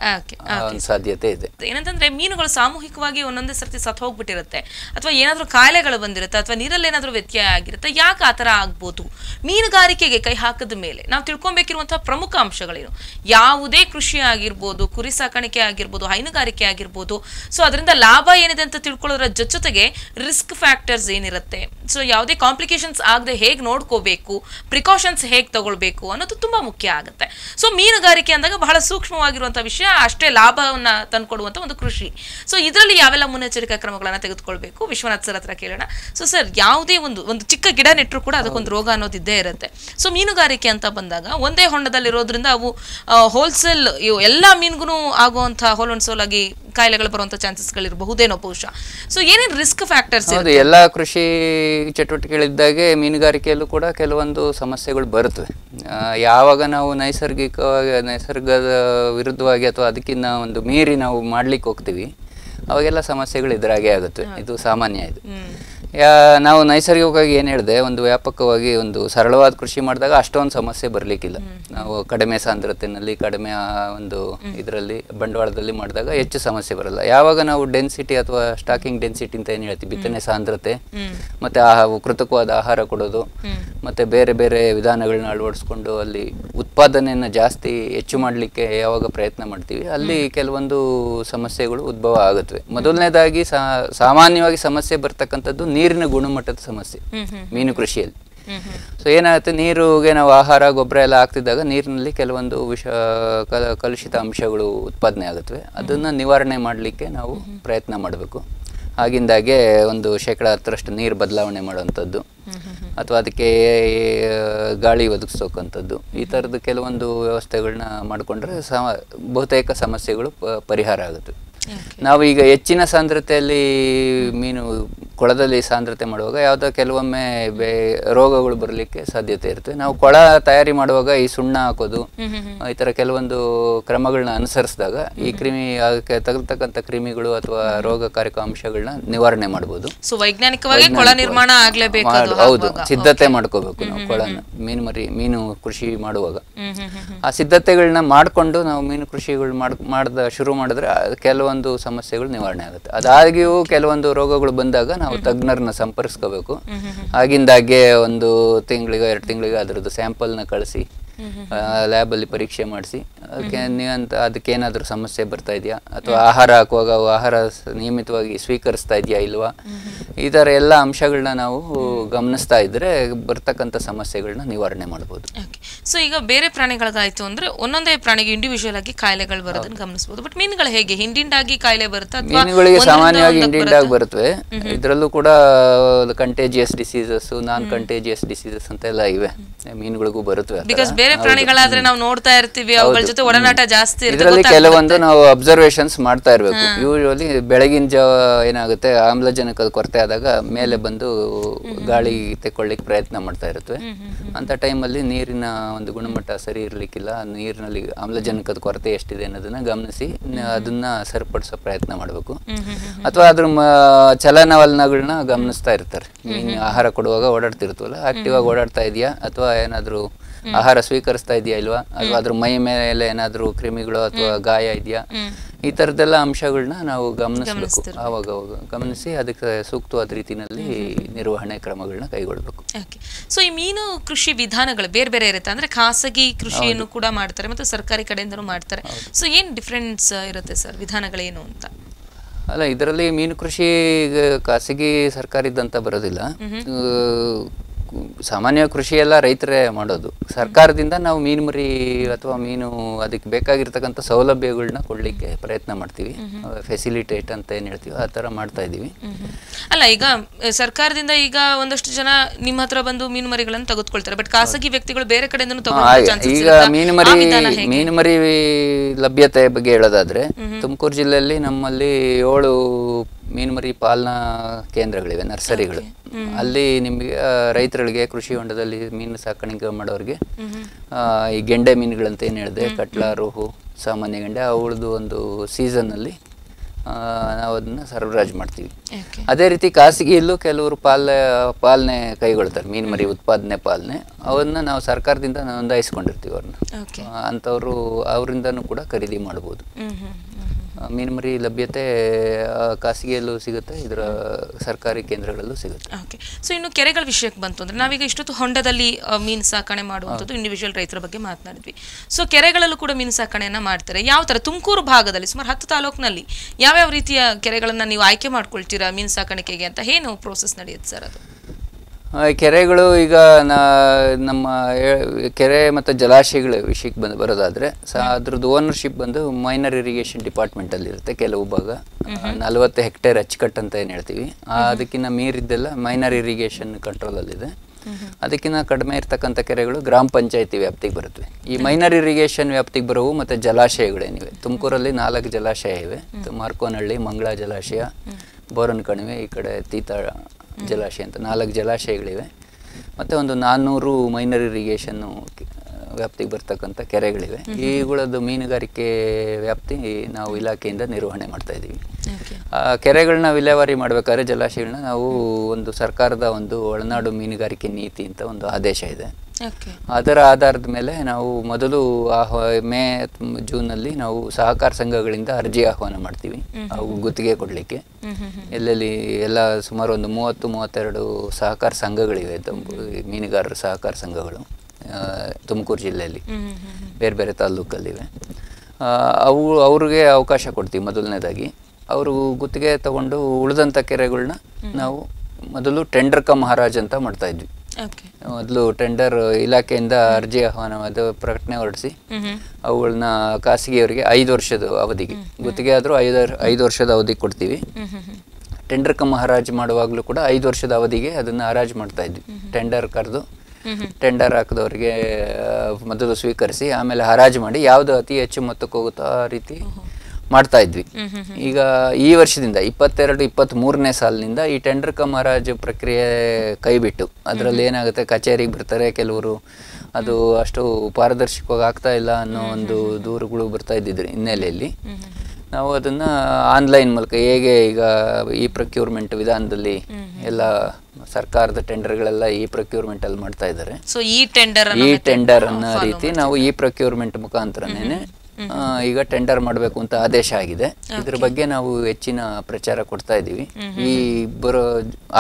ಸಾಧ್ಯತೆ ಇದೆ. ಏನಂತಂದ್ರೆ ಮೀನುಗಳು ಸಾಮೂಹಿಕವಾಗಿ ಒಂದೊಂದೇ ಸರ್ತಿ ಸತ್ ಹೋಗ್ಬಿಟ್ಟಿರುತ್ತೆ ಅಥವಾ ಏನಾದ್ರೂ ಕಾಯಿಲೆಗಳು ಬಂದಿರುತ್ತೆ ಅಥವಾ ನೀರಲ್ಲಿ ಏನಾದ್ರೂ ವ್ಯತ್ಯಯ ಆಗಿರುತ್ತೆ ಯಾಕೆ ಆ ಥರ ಆಗ್ಬೋದು? ಮೀನುಗಾರಿಕೆಗೆ ಕೈ ಹಾಕದ ಮೇಲೆ ನಾವು ತಿಳ್ಕೊಬೇಕಿರುವಂತಹ ಪ್ರಮುಖ ಅಂಶಗಳೇನು? ಯಾವುದೇ ಕೃಷಿ ಆಗಿರ್ಬೋದು ಕುರಿ ಸಾಕಾಣಿಕೆ ಆಗಿರ್ಬೋದು ಹೈನುಗಾರಿಕೆ ಆಗಿರ್ಬೋದು. ಸೊ ಅದರಿಂದ ಲಾಭ ಏನಿದೆ ಅಂತ ತಿಳ್ಕೊಳ್ಳೋದ್ರ ಜೊತೆ ಜೊತೆಗೆ ರಿಸ್ಕ್ ಫ್ಯಾಕ್ಟರ್ಸ್ ಏನಿರುತ್ತೆ? ಸೊ ಯಾವುದೇ ಕಾಂಪ್ಲಿಕೇಶನ್ಸ್ ಆಗದೆ ಹೇಗೆ ನೋಡ್ಕೋಬೇಕು? ಪ್ರಿಕಾಷನ್ಸ್ ಹೇಗೆ ತಗೊಳ್ಬೇಕು ಅನ್ನೋದು ತುಂಬ ಮುಖ್ಯ ಆಗುತ್ತೆ. ಸೊ ಮೀನುಗಾರಿಕೆ ಅಂದಾಗ ಬಹಳ ಸೂಕ್ಷ್ಮವಾಗಿರುವಂಥ ವಿಷಯ ಅಷ್ಟೇ ಲಾಭವನ್ನು ತಂದುಕೊಡುವಂಥ ಒಂದು ಕೃಷಿ. ಸೊ ಇದರಲ್ಲಿ ಯಾವೆಲ್ಲ ಮುನ್ನೆಚ್ಚರಿಕಾ ಕ್ರಮಗಳನ್ನು ತೆಗೆದುಕೊಳ್ಬೇಕು? ವಿಶ್ವನಾಥ್ ಸರ್ ಹತ್ರ ಕೇಳೋಣ. ಸೊ ಸರ್ ಯಾವುದೇ ಒಂದು ಒಂದು ಚಿಕ್ಕ ಗಿಡ ನೆಟ್ಟರು ಕೂಡ ಅದಕ್ಕೊಂದು ರೋಗ ಅನ್ನೋದು ಇದ್ದೇ ಇರುತ್ತೆ. ಸೊ ಮೀನುಗಾರಿಕೆ ಅಂತ ಬಂದಾಗ ಒಂದೇ ಹೊಂಡದಲ್ಲಿರೋದ್ರಿಂದ ಅವು ಹೋಲ್ಸೇಲ್ ಎಲ್ಲ ಮೀನ್ಗೂ ಆಗುವಂಥ ಹೋಲ್ ಅಂಡ್ ಸೋಲ್ ಆಗಿ ಕಾಯಿಲೆಗಳು ಬರುವಂಥ ಚಾನ್ಸಸ್ಗಳಿರಬಹುದೇನೋ ಬಹುಶಃ. ಸೊ ಏನೇನು ರಿಸ್ಕ್ ಫ್ಯಾಕ್ಟರ್ಸ್ ಎಲ್ಲ ಕೃಷಿ ಚಟುವಟಿಕೆಗಳಿದ್ದಾಗೆ ಮೀನುಗಾರಿಕೆಯಲ್ಲೂ ಕೂಡ ಕೆಲವೊಂದು ಸಮಸ್ಯೆಗಳು ಬರುತ್ತವೆ. ಯಾವಾಗ ನಾವು ನೈಸರ್ಗಿಕವಾಗಿ ನೈಸರ್ಗದ ವಿರುದ್ಧವಾಗಿ ಅಥವಾ ಅದಕ್ಕಿಂತ ಒಂದು ಮೀರಿ ನಾವು ಮಾಡ್ಲಿಕ್ಕೆ ಹೋಗ್ತೀವಿ ಅವಾಗೆಲ್ಲ ಸಮಸ್ಯೆಗಳು ಇದ್ರಾಗೆ ಆಗುತ್ತೆ. ಇದು ಸಾಮಾನ್ಯ ಇದು. ಯಾ ನಾವು ನೈಸರ್ಗಿಕವಾಗಿ ಏನು ಹೇಳಿದೆ ಒಂದು ವ್ಯಾಪಕವಾಗಿ ಒಂದು ಸರಳವಾದ ಕೃಷಿ ಮಾಡಿದಾಗ ಅಷ್ಟೊಂದು ಸಮಸ್ಯೆ ಬರಲಿಕ್ಕಿಲ್ಲ. ನಾವು ಕಡಿಮೆ ಸಾಂದ್ರತೆಯಲ್ಲಿ ಕಡಿಮೆ ಒಂದು ಇದರಲ್ಲಿ ಬಂಡವಾಳದಲ್ಲಿ ಮಾಡಿದಾಗ ಹೆಚ್ಚು ಸಮಸ್ಯೆ ಬರಲ್ಲ. ಯಾವಾಗ ನಾವು ಡೆನ್ಸಿಟಿ ಅಥವಾ ಸ್ಟಾಕಿಂಗ್ ಡೆನ್ಸಿಟಿ ಅಂತ ಏನು ಹೇಳ್ತೀವಿ? ಬಿತ್ತನೆ ಸಾಂದ್ರತೆ ಮತ್ತೆ ಆ ಕೃತಕವಾದ ಆಹಾರ ಕೊಡೋದು ಮತ್ತೆ ಬೇರೆ ಬೇರೆ ವಿಧಾನಗಳನ್ನ ಅಳವಡಿಸ್ಕೊಂಡು ಅಲ್ಲಿ ಉತ್ಪಾದನೆಯನ್ನು ಜಾಸ್ತಿ ಹೆಚ್ಚು ಮಾಡಲಿಕ್ಕೆ ಯಾವಾಗ ಪ್ರಯತ್ನ ಮಾಡ್ತೀವಿ ಅಲ್ಲಿ ಕೆಲವೊಂದು ಸಮಸ್ಯೆಗಳು ಉದ್ಭವ ಆಗುತ್ತವೆ ಮೊದಲನೇದಾಗಿ ಸಾ- ಸಾಮಾನ್ಯವಾಗಿ ಸಮಸ್ಯೆ ಬರ್ತಕ್ಕಂಥದ್ದು ನೀರಿನ ಗುಣಮಟ್ಟದ ಸಮಸ್ಯೆ ಮೀನು ಕೃಷಿಯಲ್ಲಿ. ಸೊ ಏನಾಗುತ್ತೆ ನೀರುಗೆ ನಾವು ಆಹಾರ ಗೊಬ್ಬರ ಎಲ್ಲ ಹಾಕ್ತಿದ್ದಾಗ ನೀರಿನಲ್ಲಿ ಕೆಲವೊಂದು ವಿಷ ಕಲುಷಿತ ಅಂಶಗಳು ಉತ್ಪಾದನೆ ಆಗುತ್ತವೆ. ಅದನ್ನು ನಿವಾರಣೆ ಮಾಡಲಿಕ್ಕೆ ನಾವು ಪ್ರಯತ್ನ ಮಾಡಬೇಕು. ಆಗಿಂದಾಗೆ ಒಂದು ಶೇಕಡ ಹತ್ತರಷ್ಟು ನೀರು ಬದಲಾವಣೆ ಮಾಡುವಂಥದ್ದು ಅಥವಾ ಅದಕ್ಕೆ ಗಾಳಿ ಒದಗಿಸೋಕಂಥದ್ದು ಈ ಥರದ್ದು ಕೆಲವೊಂದು ವ್ಯವಸ್ಥೆಗಳನ್ನ ಮಾಡಿಕೊಂಡ್ರೆ ಸಮ ಬಹುತೇಕ ಸಮಸ್ಯೆಗಳು ಪರಿಹಾರ ಆಗುತ್ತೆ. ನಾವು ಈಗ ಹೆಚ್ಚಿನ ಸಾಂದ್ರತೆಯಲ್ಲಿ ಮೀನು ಕೊಳದಲ್ಲಿ ಸಾಂದ್ರತೆ ಮಾಡುವಾಗ ಯಾವುದೋ ಕೆಲವೊಮ್ಮೆ ಬೇ ರೋಗಗಳು ಬರಲಿಕ್ಕೆ ಸಾಧ್ಯತೆ ಇರುತ್ತೆ. ನಾವು ಕೊಳ ತಯಾರಿ ಮಾಡುವಾಗ ಈ ಸುಣ್ಣ ಹಾಕೋದು ಈ ಥರ ಕೆಲವೊಂದು ಕ್ರಮಗಳನ್ನ ಅನುಸರಿಸಿದಾಗ ಈ ಕ್ರಿಮಿ ಅದಕ್ಕೆ ತಗಲ್ತಕ್ಕಂಥ ಕ್ರಿಮಿಗಳು ಅಥವಾ ರೋಗಕಾರಕ ಅಂಶಗಳನ್ನ ನಿವಾರಣೆ ಮಾಡ್ಬೋದು. ಸೊ ವೈಜ್ಞಾನಿಕವಾಗಿ ಕೊಳ ನಿರ್ಮಾಣ ಆಗಲೇಬೇಕು ಹೌದು ಸಿದ್ಧತೆ ಮಾಡ್ಕೋಬೇಕು ನಾವು ಕೊಳನ ಮೀನು ಮರಿ ಮೀನು ಕೃಷಿ ಮಾಡುವಾಗ. ಆ ಸಿದ್ಧತೆಗಳನ್ನ ಮಾಡಿಕೊಂಡು ನಾವು ಮೀನು ಕೃಷಿಗಳು ಮಾಡ್ ಮಾಡ್ದ ಶುರು ಮಾಡಿದ್ರೆ ಆ ಕೆಲವೊಂದು ಸಮಸ್ಯೆಗಳು ನಿವಾರಣೆ ಆಗುತ್ತೆ. ಅದಾಗಿಯೂ ಕೆಲವೊಂದು ರೋಗಗಳು ಬಂದಾಗ ನಾವು ತಜ್ಞರನ್ನ ಸಂಪರ್ಕಿಸ್ಕೋಬೇಕು. ಆಗಿಂದಾಗೆ ಒಂದು ತಿಂಗಳಿಗೆ ಎರಡು ತಿಂಗಳಿಗೆ ಅದರದ್ದು ಸ್ಯಾಂಪಲ್ನ ಕಳಿಸಿ. ಲ್ಯಾಬಲ್ಲಿ ಪರೀಕ್ಷೆ ಮಾಡಿಸಿ. ಅದಕ್ಕೆ ನೀವಂತ ಅದಕ್ಕೆ ಏನಾದರೂ ಸಮಸ್ಯೆ ಬರ್ತಾ ಇದೆಯಾ? ಅಥವಾ ಆಹಾರ ಹಾಕುವಾಗ ಆಹಾರ ನಿಯಮಿತವಾಗಿ ಸ್ವೀಕರಿಸ್ತಾ ಇದೆಯಾ ಇಲ್ವಾ? ಈ ಥರ ಎಲ್ಲ ಅಂಶಗಳನ್ನ ನಾವು ಗಮನಿಸ್ತಾ ಇದ್ರೆ ಬರ್ತಕ್ಕಂಥ ಸಮಸ್ಯೆಗಳನ್ನ ನಿವಾರಣೆ ಮಾಡ್ಬೋದು. ಸೊ ಈಗ ಬೇರೆ ಪ್ರಾಣಿಗಳದಾಯಿತು ಅಂದ್ರೆ ಒಂದೊಂದೇ ಪ್ರಾಣಿಗೆ ಇಂಡಿವಿಜುವಲ್ ಆಗಿ ಕಾಯಿಲೆಗಳು ಬರೋದನ್ನು ಗಮನಿಸಬಹುದು ಬಟ್ ಮೀನುಗಳು ಹೇಗೆ? ಹಿಂದಿಂಡಾಗಿ ಕಾಯಿಲೆ ಬರುತ್ತಾ ಮೀನುಗಳಿಗೆ ಸಾಮಾನ್ಯವಾಗಿ ಹಿಂದಿಂಡಾಗಿ ಬರುತ್ತವೆ ಇದರಲ್ಲೂ ಕೂಡ contagious diseases non contagious diseases ಅಂತ ಎಲ್ಲ ಇವೆ ಮೀನುಗಳಿಗೂ ಬರುತ್ತವೆ ಬೇರೆ ಪ್ರಾಣಿಗಳಾದ್ರೆ ನಾವು ನೋಡ್ತಾ ಇರ್ತೀವಿ ಅವುಗಳ ಜೊತೆ ಒಡನಾಟ ಜಾಸ್ತಿ ಇರುತ್ತೆ ಇದರಲ್ಲಿ ಕೆಲವೊಂದು ನಾವು ಅಬ್ಸರ್ವೇಷನ್ಸ್ ಮಾಡ್ತಾ ಇರಬೇಕು. ಯೂಶುವಲಿ ಬೆಳಗಿನ ಜಾವ ಏನಾಗುತ್ತೆ ಆಮ್ಲಜನಕದ ಕೊರತೆ ಆದಾಗ ಮೇಲೆ ಬಂದು ಗಾಳಿ ತೆಕ್ಕೊಳ್ಳಿಕ್ಕೆ ಪ್ರಯತ್ನ ಮಾಡ್ತಾ ಇರುತ್ತವೆ ಅಂತ ಟೈಮಲ್ಲಿ ನೀರಿನ ಒಂದು ಗುಣಮಟ್ಟ ಸರಿ ಇರಲಿಕ್ಕಿಲ್ಲ ನೀರಿನಲ್ಲಿ ಆಮ್ಲಜನಕದ ಕೊರತೆ ಎಷ್ಟಿದೆ ಅನ್ನೋದನ್ನ ಗಮನಿಸಿ ಅದನ್ನ ಸರಿಪಡಿಸೋ ಪ್ರಯತ್ನ ಮಾಡಬೇಕು. ಅಥವಾ ಅದ್ರ ಚಲನವಲನಗಳನ್ನ ಗಮನಿಸ್ತಾ ಇರ್ತಾರೆ. ಆಹಾರ ಕೊಡುವಾಗ ಓಡಾಡ್ತಿರ್ತವಲ್ಲ ಆಕ್ಟಿವ್ ಆಗಿ ಓಡಾಡ್ತಾ ಇದೆಯಾ ಅಥವಾ ಏನಾದರೂ ಆಹಾರ ಸ್ವೀಕರಿಸ್ತಾ ಇದೆಯಾ ಇಲ್ವಾ? ಅಥವಾ ಅದ್ರ ಮೈ ಮೇಲೆ ಏನಾದರೂ ಕ್ರಿಮಿಗಳು ಅಥವಾ ಗಾಯ ಇದೆಯಾ? ಈ ಥರದ್ದೆಲ್ಲ ಅಂಶಗಳನ್ನ ನಾವು ಗಮನಿಸಬೇಕು. ಆವಾಗ ಅವಾಗ ಗಮನಿಸಿ ಅದಕ್ಕೆ ಸೂಕ್ತವಾದ ರೀತಿಯಲ್ಲಿ ನಿರ್ವಹಣೆ ಕ್ರಮಗಳನ್ನ ಕೈಗೊಳ್ಳಬೇಕು ಓಕೆ. ಸೊ ಈ ಮೀನು ಕೃಷಿ ವಿಧಾನಗಳು ಬೇರೆ ಬೇರೆ ಇರುತ್ತೆ. ಅಂದ್ರೆ ಖಾಸಗಿ ಕೃಷಿಯನ್ನು ಕೂಡ ಮಾಡ್ತಾರೆ ಮತ್ತು ಸರ್ಕಾರಿ ಕಡೆಯಿಂದನೂ ಮಾಡ್ತಾರೆ. ಸೊ ಏನ್ ಡಿಫ್ರೆನ್ಸ್ ಇರುತ್ತೆ ಸರ್ ವಿಧಾನಗಳೇನು ಅಂತ? ಅಲ್ಲ ಇದರಲ್ಲಿ ಮೀನು ಕೃಷಿ ಖಾಸಗಿ ಸರ್ಕಾರದಂತ ಬರೋದಿಲ್ಲ. ಸಾಮಾನ್ಯ ಕೃಷಿ ಎಲ್ಲ ರೈತರೇ ಮಾಡೋದು. ಸರ್ಕಾರದಿಂದ ನಾವು ಮೀನು ಮರಿ ಅಥವಾ ಮೀನು ಅದಕ್ಕೆ ಬೇಕಾಗಿರ್ತಕ್ಕಂಥ ಸೌಲಭ್ಯಗಳನ್ನ ಕೊಡಲಿಕ್ಕೆ ಪ್ರಯತ್ನ ಮಾಡ್ತೀವಿ. ಫೆಸಿಲಿಟೇಟ್ ಅಂತ ಏನು ಹೇಳ್ತೀವಿ ಆ ಥರ ಮಾಡ್ತಾ ಇದ್ದೀವಿ. ಅಲ್ಲ ಈಗ ಸರ್ಕಾರದಿಂದ ಈಗ ಒಂದಷ್ಟು ಜನ ನಿಮ್ಮ ಹತ್ರ ಬಂದು ಮೀನು ಮರಿಗಳನ್ನು ತೆಗೆದುಕೊಳ್ತಾರೆ. ಬಟ್ ಖಾಸಗಿ ವ್ಯಕ್ತಿಗಳು ಬೇರೆ ಕಡೆಯಿಂದ ಈಗ ಮೀನು ಮರಿ ಮೀನು ಮರಿ ಲಭ್ಯತೆ ಬಗ್ಗೆ ಹೇಳೋದಾದ್ರೆ ತುಮಕೂರು ಜಿಲ್ಲೆಯಲ್ಲಿ ನಮ್ಮಲ್ಲಿ ಏಳು ಮೀನು ಮರಿ ಪಾಲನಾ ಕೇಂದ್ರಗಳಿವೆ ನರ್ಸರಿಗಳು. ಅಲ್ಲಿ ನಿಮಗೆ ರೈತರಿಗೆ ಕೃಷಿ ಹೊಂಡದಲ್ಲಿ ಮೀನು ಸಾಕಾಣಿಕೆ ಮಾಡೋರಿಗೆ ಈ ಗೆಂಡೆ ಮೀನುಗಳಂತ ಏನು ಹೇಳಿದೆ ಕಟ್ಲ ರೋಹು ಸಾಮಾನ್ಯ ಗೆಂಡೆ ಅವಳದು ಒಂದು ಸೀಸನ್ನಲ್ಲಿ ನಾವು ಅದನ್ನು ಸರಬರಾಜು ಮಾಡ್ತೀವಿ. ಅದೇ ರೀತಿ ಖಾಸಗಿಯಲ್ಲೂ ಕೆಲವರು ಪಾಲ ಪಾಲನೆ ಕೈಗೊಳ್ತಾರೆ ಮೀನು ಮರಿ ಉತ್ಪಾದನೆ ಪಾಲನೆ. ಅವನ್ನ ನಾವು ಸರ್ಕಾರದಿಂದ ನೋಂದಾಯಿಸ್ಕೊಂಡಿರ್ತೀವಿ ಅವ್ರನ್ನ. ಅಂಥವ್ರು ಅವರಿಂದನೂ ಕೂಡ ಖರೀದಿ ಮಾಡ್ಬೋದು. ಹ್ಮ್ ಹ್ಮ್ ಹ್ಮ್ ಆ, ಮೀನು ಮರಿ ಲಭ್ಯತೆ ಖಾಸಗಿಯಲ್ಲೂ ಸಿಗುತ್ತೆ ಇದರ ಸರ್ಕಾರಿ ಕೇಂದ್ರಗಳಲ್ಲೂ ಸಿಗುತ್ತೆ. ಓಕೆ ಸೊ ಇನ್ನು ಕೆರೆಗಳ ವಿಷಯಕ್ಕೆ ಬಂತು ಅಂದ್ರೆ ನಾವೀಗ ಇಷ್ಟೊತ್ತು ಹೊಂಡದಲ್ಲಿ ಮೀನು ಸಾಕಣೆ ಮಾಡುವಂಥದ್ದು ಇಂಡಿವಿಜುವಲ್ ರೈತರ ಬಗ್ಗೆ ಮಾತನಾಡಿದ್ವಿ. ಸೊ ಕೆರೆಗಳಲ್ಲೂ ಕೂಡ ಮೀನು ಸಾಕಣೆಯನ್ನು ಮಾಡ್ತಾರೆ. ಯಾವ ತರ? ತುಮಕೂರು ಭಾಗದಲ್ಲಿ ಸುಮಾರು ಹತ್ತು ತಾಲೂಕಿನಲ್ಲಿ ಯಾವ್ಯಾವ ರೀತಿಯ ಕೆರೆಗಳನ್ನು ನೀವು ಆಯ್ಕೆ ಮಾಡ್ಕೊಳ್ತೀರಾ ಮೀನು ಸಾಕಾಣಿಕೆಗೆ ಅಂತ ಏನು ಪ್ರೋಸೆಸ್ ನಡೆಯುತ್ತೆ ಸರ್ ಅದು? ಕೆರೆಗಳು ಈಗ ನಾ ನಮ್ಮ ಕೆರೆ ಮತ್ತು ಜಲಾಶಯಗಳ ವಿಷಯಕ್ಕೆ ಬಂದು ಬರೋದಾದರೆ ಸ ಅದ್ರದ್ದು ಓನರ್ಶಿಪ್ ಬಂದು ಮೈನರ್ ಇರಿಗೇಷನ್ ಡಿಪಾರ್ಟ್ಮೆಂಟಲ್ಲಿರುತ್ತೆ ಕೆಲವು ಭಾಗ. ನಲವತ್ತು ಹೆಕ್ಟೇರ್ ಅಚ್ಚುಕಟ್ಟು ಅಂತ ಏನು ಹೇಳ್ತೀವಿ. ಅದಕ್ಕಿಂತ ಮೀರಿದ್ದೆಲ್ಲ ಮೈನರ್ ಇರಿಗೇಷನ್ ಕಂಟ್ರೋಲಲ್ಲಿದೆ ಅದಕ್ಕಿಂತ ಕಡಿಮೆ ಇರ್ತಕ್ಕಂಥ ಕೆರೆಗಳು ಗ್ರಾಮ ಪಂಚಾಯತಿ ವ್ಯಾಪ್ತಿಗೆ ಬರುತ್ತವೆ. ಈ ಮೈನರ್ ಇರಿಗೇಷನ್ ವ್ಯಾಪ್ತಿಗೆ ಬರುವು ಮತ್ತು ಜಲಾಶಯಗಳೇನಿವೆ ತುಮಕೂರಲ್ಲಿ ನಾಲ್ಕು ಜಲಾಶಯ ಇವೆ. ಮಾರ್ಕೋನಹಳ್ಳಿ ಮಂಗಳ ಜಲಾಶಯ ಬೋರನ್ ಕಣಿವೆ ಈ ಕಡೆ ತೀತ ಜಲಾಶಯ ಅಂತ ನಾಲ್ಕು ಜಲಾಶಯಗಳಿವೆ. ಮತ್ತು ಒಂದು ನಾನ್ನೂರು ಮೈನರ್ ಇರಿಗೇಷನ್ನು ವ್ಯಾಪ್ತಿಗೆ ಬರ್ತಕ್ಕಂಥ ಕೆರೆಗಳಿವೆ. ಈಗಳದ್ದು ಮೀನುಗಾರಿಕೆ ವ್ಯಾಪ್ತಿ ನಾವು ಇಲಾಖೆಯಿಂದ ನಿರ್ವಹಣೆ ಮಾಡ್ತಾ ಇದ್ದೀವಿ. ಆ ಕೆರೆಗಳನ್ನ ವಿಲೇವಾರಿ ಮಾಡಬೇಕಾದ್ರೆ ಜಲಾಶಯಗಳನ್ನ ನಾವು ಒಂದು ಸರ್ಕಾರದ ಒಂದು ಒಳನಾಡು ಮೀನುಗಾರಿಕೆ ನೀತಿ ಅಂತ ಒಂದು ಆದೇಶ ಇದೆ. ಅದರ ಆಧಾರದ ಮೇಲೆ ನಾವು ಮೊದಲು ಮೇ ಜೂನ್ನಲ್ಲಿ ಜೂನಲ್ಲಿ ನಾವು ಸಹಕಾರ ಸಂಘಗಳಿಂದ ಅರ್ಜಿ ಆಹ್ವಾನ ಮಾಡ್ತೀವಿ. ಅವು ಗುತ್ತಿಗೆ ಕೊಡಲಿಕ್ಕೆ. ಎಲ್ಲೆಲ್ಲಿ ಎಲ್ಲ ಸುಮಾರು ಒಂದು ಮೂವತ್ತು ಮೂವತ್ತೆರಡು ಸಹಕಾರ ಸಂಘಗಳಿವೆ. ಮೀನುಗಾರರ ಸಹಕಾರ ಸಂಘಗಳು. ತುಮಕೂರು ಜಿಲ್ಲೆಯಲ್ಲಿ. ಬೇರೆ ಬೇರೆ ತಾಲೂಕಲ್ಲಿವೆ ಆ, ಅವು ಅವ್ರಿಗೆ ಅವಕಾಶ ಕೊಡ್ತೀವಿ ಮೊದಲನೇದಾಗಿ. ಅವರು ಗುತ್ತಿಗೆ ತಗೊಂಡು ಉಳಿದಂಥ ಕೆರೆಗಳನ್ನ ನಾವು ಮೊದಲು ಟೆಂಡರ್ ಕ ಮಹಾರಾಜ್ ಅಂತ ಮಾಡ್ತಾ ಇದ್ವಿ. ಮೊದಲು ಟೆಂಡರ್ ಇಲಾಖೆಯಿಂದ ಅರ್ಜಿ ಆಹ್ವಾನ ಅದು ಪ್ರಕಟಣೆ ಹೊರಡಿಸಿ ಅವುಗಳನ್ನ ಖಾಸಗಿಯವರಿಗೆ ಐದು ವರ್ಷದ ಅವಧಿಗೆ ಗುತ್ತಿಗೆ ಆದರೂ ಐದು ಐದು ವರ್ಷದ ಅವಧಿಗೆ ಕೊಡ್ತೀವಿ. ಟೆಂಡರ್ ಕ ಮಹಾರಾಜ್ ಮಾಡುವಾಗಲೂ ಕೂಡ ಐದು ವರ್ಷದ ಅವಧಿಗೆ ಅದನ್ನು ಹರಾಜು ಮಾಡ್ತಾ ಇದ್ವಿ. ಟೆಂಡರ್ ಕರೆದು ಟೆಂಡರ್ ಹಾಕಿದವರಿಗೆ ಮೊದಲು ಸ್ವೀಕರಿಸಿ, ಆಮೇಲೆ ಹರಾಜು ಮಾಡಿ ಯಾವುದು ಅತಿ ಹೆಚ್ಚು ಮೊತ್ತಕ್ಕೆ ಹೋಗುತ್ತೋ ಆ ರೀತಿ ಮಾಡ್ತಾ ಇದ್ವಿ. ಈಗ ಈ ವರ್ಷದಿಂದ, ಇಪ್ಪತ್ತೆರಡು ಇಪ್ಪತ್ತ್ ಮೂರನೇ ಸಾಲಿನಿಂದ ಈ ಟೆಂಡರ್ ಕಮ್ ಹರಾಜು ಪ್ರಕ್ರಿಯೆ ಕೈಬಿಟ್ಟು, ಅದರಲ್ಲಿ ಏನಾಗುತ್ತೆ, ಕಚೇರಿಗೆ ಬರ್ತಾರೆ ಕೆಲವರು, ಅದು ಅಷ್ಟು ಪಾರದರ್ಶಕವಾಗಿ ಆಗ್ತಾ ಇಲ್ಲ ಅನ್ನೋ ಒಂದು ದೂರುಗಳು ಬರ್ತಾ ಇದ್ದಿದ್ರು ಹಿನ್ನೆಲೆಯಲ್ಲಿ. ನಾವು ಅದನ್ನ ಆನ್ಲೈನ್ ಮೂಲಕ ಹೇಗೆ ಈಗ ಈ ಪ್ರಕ್ಯೂರ್ಮೆಂಟ್ ವಿಧಾನದಲ್ಲಿ ಎಲ್ಲ ಸರ್ಕಾರದ ಟೆಂಡರ್ಗಳೆಲ್ಲ ಈ ಪ್ರೊಕ್ಯೂರ್ಮೆಂಟ್ ಅಲ್ಲಿ ಮಾಡ್ತಾ ಇದ್ದಾರೆ. ಸೊ ಈ ಟೆಂಡರ್ ಈ ಟೆಂಡರ್ ಅನ್ನೋ ರೀತಿ ನಾವು ಈ ಪ್ರೊಕ್ಯೂರ್ಮೆಂಟ್ ಮುಖಾಂತರನೇ ಈಗ ಟೆಂಡರ್ ಮಾಡಬೇಕು ಅಂತ ಆದೇಶ ಆಗಿದೆ. ಇದ್ರ ಬಗ್ಗೆ ನಾವು ಹೆಚ್ಚಿನ ಪ್ರಚಾರ ಕೊಡ್ತಾ ಇದೀವಿ ಈ ಬರೋ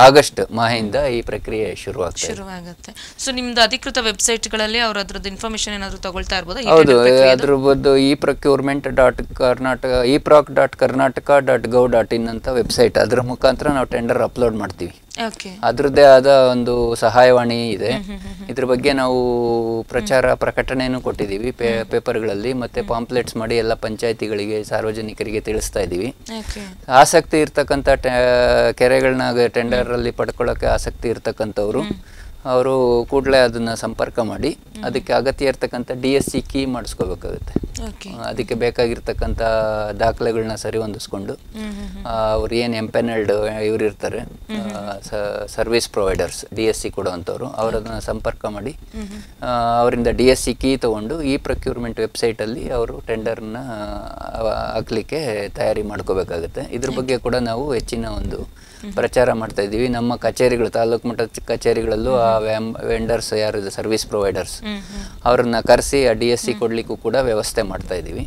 ಆಗಸ್ಟ್ ಮಾಹೆಯಿಂದ ಈ ಪ್ರಕ್ರಿಯೆ ಶುರು ಆಗ್ತಾ ಶುರುವಾಗುತ್ತೆ. ಸೊ ನಿಮ್ದು ಅಧಿಕೃತ ವೆಬ್ಸೈಟ್ಗಳಲ್ಲಿ ಅವ್ರ ಅದ್ರದ್ದು ಇನ್ಫಾರ್ಮೇಶನ್ ಏನಾದ್ರು ತಗೊಳ್ತಾ ಇರ್ಬೋದು? ಈ ಹೌದು? ಅದ್ರ ಬದ್ದು e procurement dot Karnataka e proc dot Karnataka dot gov dot in ಅಂತ ವೆಬ್ಸೈಟ್ ಅದ್ರ ಮುಖಾಂತರ ನಾವು ಟೆಂಡರ್ ಅಪ್ಲೋಡ್ ಮಾಡ್ತೀವಿ. ಅದ್ರದ್ದೇ ಆದ ಒಂದು ಸಹಾಯವಾಣಿ ಇದೆ. ಇದ್ರ ಬಗ್ಗೆ ನಾವು ಪ್ರಚಾರ ಪ್ರಕಟಣೆಯನ್ನು ಕೊಟ್ಟಿದ್ದೀವಿ ಪೇಪರ್ಗಳಲ್ಲಿ ಮತ್ತೆ ಪಾಂಪ್ಲೆಟ್ಸ್ ಮಾಡಿ ಎಲ್ಲ ಪಂಚಾಯತಿಗಳಿಗೆ ಸಾರ್ವಜನಿಕರಿಗೆ ತಿಳಿಸ್ತಾ ಇದ್ದೀವಿ. ಆಸಕ್ತಿ ಇರ್ತಕ್ಕಂಥ ಕೆರೆಗಳನ್ನ ಟೆಂಡರ್ ಅಲ್ಲಿ ಪಡ್ಕೊಳ್ಳೋಕೆ ಆಸಕ್ತಿ ಇರ್ತಕ್ಕಂಥವ್ರು. ಅವರು ಕೂಡಲೇ ಅದನ್ನು ಸಂಪರ್ಕ ಮಾಡಿ ಅದಕ್ಕೆ ಅಗತ್ಯ ಇರ್ತಕ್ಕಂಥ ಡಿ ಎಸ್ ಸಿ ಕೀ ಮಾಡಿಸ್ಕೋಬೇಕಾಗುತ್ತೆ ಅದಕ್ಕೆ ಬೇಕಾಗಿರ್ತಕ್ಕಂಥ ದಾಖಲೆಗಳನ್ನ ಸರಿ ಹೊಂದಿಸ್ಕೊಂಡು ಅವ್ರು ಏನು ಎಂಪೆನಲ್ಡ್ ಇವ್ರು ಇರ್ತಾರೆ service providers D S C ಕೊಡುವಂಥವ್ರು ಅವರದನ್ನು ಸಂಪರ್ಕ ಮಾಡಿ ಅವರಿಂದ ಡಿ ಎಸ್ ಸಿ ಕೀ ತೊಗೊಂಡು ಈ ಪ್ರೊಕ್ಯೂರ್ಮೆಂಟ್ ವೆಬ್ಸೈಟಲ್ಲಿ ಅವರು ಟೆಂಡರ್ನ ಹಾಕ್ಲಿಕ್ಕೆ ತಯಾರಿ ಮಾಡ್ಕೋಬೇಕಾಗುತ್ತೆ. ಇದ್ರ ಬಗ್ಗೆ ಕೂಡ ನಾವು ಹೆಚ್ಚಿನ ಒಂದು ಪ್ರಚಾರ ಮಾಡ್ತಾ ಇದ್ದೀವಿ. ನಮ್ಮ ಕಚೇರಿಗಳು ತಾಲೂಕು ಮಟ್ಟದ ಕಚೇರಿಗಳಲ್ಲೂ ಆ ವೆಂಡರ್ಸ್ ಯಾರು ಸರ್ವಿಸ್ ಪ್ರೊವೈಡರ್ಸ್ ಅವ್ರನ್ನ ಕರೆಸಿ ಆ ಡಿ ಎಸ್ ಸಿ ಕೊಡಲಿಕ್ಕೂ ಕೂಡ ವ್ಯವಸ್ಥೆ ಮಾಡ್ತಾ ಇದ್ದೀವಿ.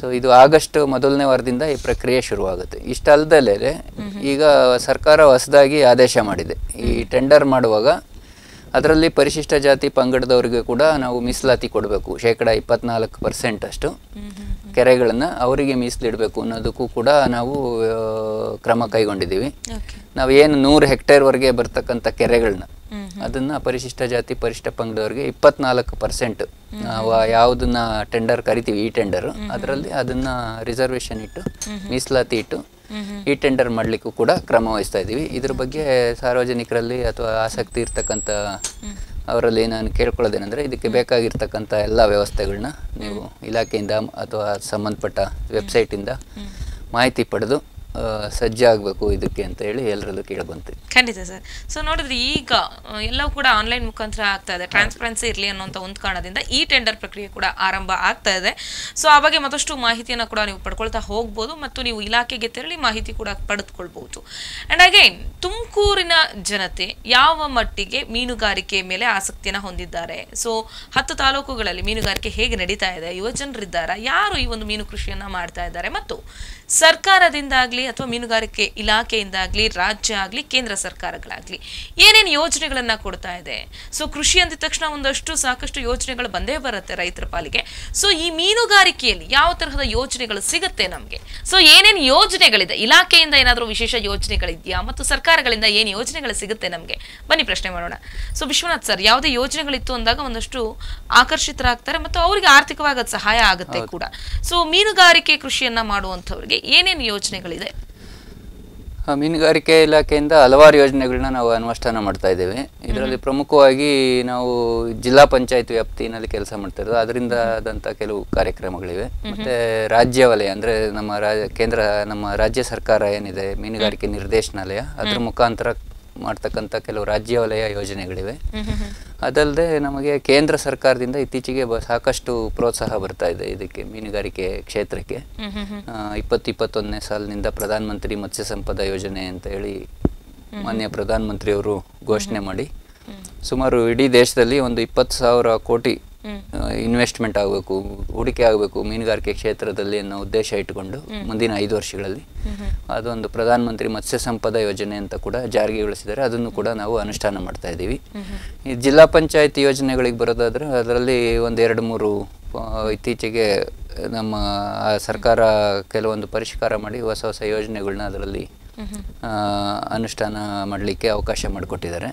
ಸೊ ಇದು ಆಗಸ್ಟ್ ಮೊದಲನೇ ವಾರದಿಂದ ಈ ಪ್ರಕ್ರಿಯೆ ಶುರುವಾಗುತ್ತೆ. ಇಷ್ಟಲ್ಲದಲ್ಲೇ ಈಗ ಸರ್ಕಾರ ಹೊಸದಾಗಿ ಆದೇಶ ಮಾಡಿದೆ. ಈ ಟೆಂಡರ್ ಮಾಡುವಾಗ ಅದರಲ್ಲಿ ಪರಿಶಿಷ್ಟ ಜಾತಿ ಪಂಗಡದವರಿಗೆ ಕೂಡ ನಾವು ಮೀಸಲಾತಿ ಕೊಡಬೇಕು. ಶೇಕಡ ಇಪ್ಪತ್ನಾಲ್ಕು ಪರ್ಸೆಂಟ್ ಅಷ್ಟು ಕೆರೆಗಳನ್ನು ಅವರಿಗೆ ಮೀಸಲಿಡಬೇಕು ಅನ್ನೋದಕ್ಕೂ ಕೂಡ ನಾವು ಕ್ರಮ ಕೈಗೊಂಡಿದ್ದೀವಿ. ನಾವು ಏನು ನೂರು ಹೆಕ್ಟೇರ್ವರೆಗೆ ಬರ್ತಕ್ಕಂಥ ಕೆರೆಗಳನ್ನ ಅದನ್ನ ಪರಿಶಿಷ್ಟ ಜಾತಿ ಪರಿಶಿಷ್ಟ ಪಂಗಡವರಿಗೆ ಇಪ್ಪತ್ನಾಲ್ಕು ಪರ್ಸೆಂಟ್ ನಾವು ಯಾವುದನ್ನ ಟೆಂಡರ್ ಕರಿತೀವಿ ಈ ಟೆಂಡರ್ ಅದರಲ್ಲಿ ಅದನ್ನ ರಿಸರ್ವೇಶನ್ ಇಟ್ಟು ಮೀಸಲಾತಿ ಇಟ್ಟು ಈ ಟೆಂಡರ್ ಮಾಡಲಿಕ್ಕೂ ಕೂಡ ಕ್ರಮ ವಹಿಸ್ತಾ ಇದ್ದೀವಿ. ಇದ್ರ ಬಗ್ಗೆ ಸಾರ್ವಜನಿಕರಲ್ಲಿ ಅಥವಾ ಆಸಕ್ತಿ ಇರ್ತಕ್ಕಂಥ ಅವರಲ್ಲಿ ನಾನು ಕೇಳ್ಕೊಳ್ಳೋದೇನೆಂದರೆ ಇದಕ್ಕೆ ಬೇಕಾಗಿರ್ತಕ್ಕಂಥ ಎಲ್ಲ ವ್ಯವಸ್ಥೆಗಳನ್ನ ನೀವು ಇಲಾಖೆಯಿಂದ ಅಥವಾ ಸಂಬಂಧಪಟ್ಟ ವೆಬ್ಸೈಟಿಂದ ಮಾಹಿತಿ ಪಡೆದು ಸಜ್ಜಾಗಬೇಕು ಇದಕ್ಕೆ ಅಂತ ಹೇಳಿ ಎಲ್ಲರಲ್ಲೂ ಕೇಳ್ಕೊಂತೀವಿ ಖಂಡಿತ ಸರ್. ಸೊ ನೋಡಿದ್ರೆ ಈಗ ಎಲ್ಲವೂ ಕೂಡ ಆನ್ಲೈನ್ ಮುಖಾಂತರ ಆಗ್ತಾ ಇದೆ. ಟ್ರಾನ್ಸ್ಪರೆನ್ಸಿ ಇರಲಿ ಅನ್ನೋಂಥ ಒಂದು ಕಾರಣದಿಂದ ಈ ಟೆಂಡರ್ ಪ್ರಕ್ರಿಯೆ ಕೂಡ ಆರಂಭ ಆಗ್ತಾ ಇದೆ. ಸೊ ಆ ಬಗ್ಗೆ ಮತ್ತಷ್ಟು ಮಾಹಿತಿಯನ್ನು ಕೂಡ ನೀವು ಪಡ್ಕೊಳ್ತಾ ಹೋಗ್ಬೋದು ಮತ್ತು ನೀವು ಇಲಾಖೆಗೆ ತೆರಳಿ ಮಾಹಿತಿ ಕೂಡ ಪಡೆದುಕೊಳ್ಬಹುದು. ಅಂಡ್ ಅಗೈನ್ ತುಮಕೂರಿನ ಜನತೆ ಯಾವ ಮಟ್ಟಿಗೆ ಮೀನುಗಾರಿಕೆ ಮೇಲೆ ಆಸಕ್ತಿಯನ್ನು ಹೊಂದಿದ್ದಾರೆ? ಸೊ ಹತ್ತು ತಾಲೂಕುಗಳಲ್ಲಿ ಮೀನುಗಾರಿಕೆ ಹೇಗೆ ನಡೀತಾ ಇದೆ? ಯುವ ಜನರಿದ್ದಾರಾ? ಯಾರು ಈ ಒಂದು ಮೀನು ಕೃಷಿಯನ್ನ ಮಾಡ್ತಾ ಇದ್ದಾರೆ? ಮತ್ತು ಸರ್ಕಾರದಿಂದಾಗ್ಲಿ ಅಥವಾ ಮೀನುಗಾರಿಕೆ ಇಲಾಖೆಯಿಂದಾಗಲಿ ರಾಜ್ಯ ಆಗಲಿ ಕೇಂದ್ರ ಸರ್ಕಾರಗಳಾಗ್ಲಿ ಏನೇನು ಯೋಜನೆಗಳನ್ನ ಕೊಡ್ತಾ ಇದೆ? ಸೊ ಕೃಷಿ ಅಂದ ತಕ್ಷಣ ಒಂದಷ್ಟು ಸಾಕಷ್ಟು ಯೋಜನೆಗಳು ಬಂದೇ ಬರುತ್ತೆ ರೈತರ ಪಾಲಿಗೆ. ಸೊ ಈ ಮೀನುಗಾರಿಕೆಯಲ್ಲಿ ಯಾವ ತರಹದ ಯೋಜನೆಗಳು ಸಿಗುತ್ತೆ ನಮಗೆ? ಸೊ ಏನೇನು ಯೋಜನೆಗಳಿದೆ? ಇಲಾಖೆಯಿಂದ ಏನಾದರೂ ವಿಶೇಷ ಯೋಜನೆಗಳಿದೆಯಾ? ಮತ್ತು ಸರ್ಕಾರಗಳಿಂದ ಏನು ಯೋಜನೆಗಳು ಸಿಗುತ್ತೆ ನಮಗೆ? ಬನ್ನಿ ಪ್ರಶ್ನೆ ಮಾಡೋಣ. ಸೊ ವಿಶ್ವನಾಥ್ ಸರ್ ಯಾವುದೇ ಯೋಜನೆಗಳಿತ್ತು ಅಂದಾಗ ಒಂದಷ್ಟು ಆಕರ್ಷಿತರಾಗ್ತಾರೆ ಮತ್ತು ಅವರಿಗೆ ಆರ್ಥಿಕವಾಗಿ ಅದು ಸಹಾಯ ಆಗುತ್ತೆ ಕೂಡ. ಸೊ ಮೀನುಗಾರಿಕೆ ಕೃಷಿಯನ್ನ ಮಾಡುವಂಥವ್ರಿಗೆ ಏನೇನು ಯೋಜನೆಗಳಿದೆ? ಮೀನುಗಾರಿಕೆ ಇಲಾಖೆಯಿಂದ ಹಲವಾರು ಯೋಜನೆಗಳನ್ನ ನಾವು ಅನುಷ್ಠಾನ ಮಾಡ್ತಾ ಇದ್ದೇವೆ. ಇದರಲ್ಲಿ ಪ್ರಮುಖವಾಗಿ ನಾವು ಜಿಲ್ಲಾ ಪಂಚಾಯತ್ ವ್ಯಾಪ್ತಿನಲ್ಲಿ ಕೆಲಸ ಮಾಡ್ತಾ ಇರೋದು. ಅದರಿಂದ ಆದಂಥ ಕೆಲವು ಕಾರ್ಯಕ್ರಮಗಳಿವೆ. ಮತ್ತೆ ರಾಜ್ಯ ವಲಯ ಅಂದ್ರೆ ನಮ್ಮ ರಾ- ಕೇಂದ್ರ ನಮ್ಮ ರಾಜ್ಯ ಸರ್ಕಾರ ಏನಿದೆ ಮೀನುಗಾರಿಕೆ ನಿರ್ದೇಶನಾಲಯ ಅದ್ರ ಮುಖಾಂತರ ಮಾಡ್ತಕ್ಕಂಥ ಕೆಲವು ರಾಜ್ಯ ವಲಯ ಯೋಜನೆಗಳಿವೆ ಅದಲ್ಲದೆ ನಮಗೆ ಕೇಂದ್ರ ಸರ್ಕಾರದಿಂದ ಇತ್ತೀಚೆಗೆ ಸಾಕಷ್ಟು ಪ್ರೋತ್ಸಾಹ ಬರ್ತಾ ಇದೆ ಇದಕ್ಕೆ ಮೀನುಗಾರಿಕೆ ಕ್ಷೇತ್ರಕ್ಕೆ. ಇಪ್ಪತ್ತು ಇಪ್ಪತ್ತೊಂದನೇ ಸಾಲಿನಿಂದ ಪ್ರಧಾನ ಮಂತ್ರಿ ಮತ್ಸ್ಯ ಸಂಪದ ಯೋಜನೆ ಅಂತ ಹೇಳಿ ಮಾನ್ಯ ಪ್ರಧಾನ ಮಂತ್ರಿಯವರು ಘೋಷಣೆ ಮಾಡಿ. ಸುಮಾರು ಇಡೀ ದೇಶದಲ್ಲಿ ಒಂದು ಇಪ್ಪತ್ತು ಸಾವಿರ ಕೋಟಿ ಇನ್ವೆಸ್ಟ್ಮೆಂಟ್ ಆಗಬೇಕು ಹೂಡಿಕೆ ಆಗಬೇಕು ಮೀನುಗಾರಿಕೆ ಕ್ಷೇತ್ರದಲ್ಲಿ ಅನ್ನೋ ಉದ್ದೇಶ ಇಟ್ಟುಕೊಂಡು ಮುಂದಿನ ಐದು ವರ್ಷಗಳಲ್ಲಿ ಅದೊಂದು ಪ್ರಧಾನ ಮಂತ್ರಿ ಮತ್ಸ್ಯ ಸಂಪದ ಯೋಜನೆ ಅಂತ ಕೂಡ ಜಾರಿಗೆಗೊಳಿಸಿದ್ದಾರೆ ಅದನ್ನು ಕೂಡ ನಾವು ಅನುಷ್ಠಾನ ಮಾಡ್ತಾ ಇದ್ದೀವಿ. ಈ ಜಿಲ್ಲಾ ಪಂಚಾಯತ್ ಯೋಜನೆಗಳಿಗೆ ಬರೋದಾದ್ರೆ ಅದರಲ್ಲಿ ಒಂದು ಎರಡು ಮೂರು ಇತ್ತೀಚೆಗೆ ನಮ್ಮ ಸರ್ಕಾರ ಕೆಲವೊಂದು ಪರಿಷ್ಕಾರ ಮಾಡಿ ಹೊಸ ಹೊಸ ಯೋಜನೆಗಳನ್ನ ಅದರಲ್ಲಿ ಅನುಷ್ಠಾನ ಮಾಡಲಿಕ್ಕೆ ಅವಕಾಶ ಮಾಡಿಕೊಟ್ಟಿದ್ದಾರೆ.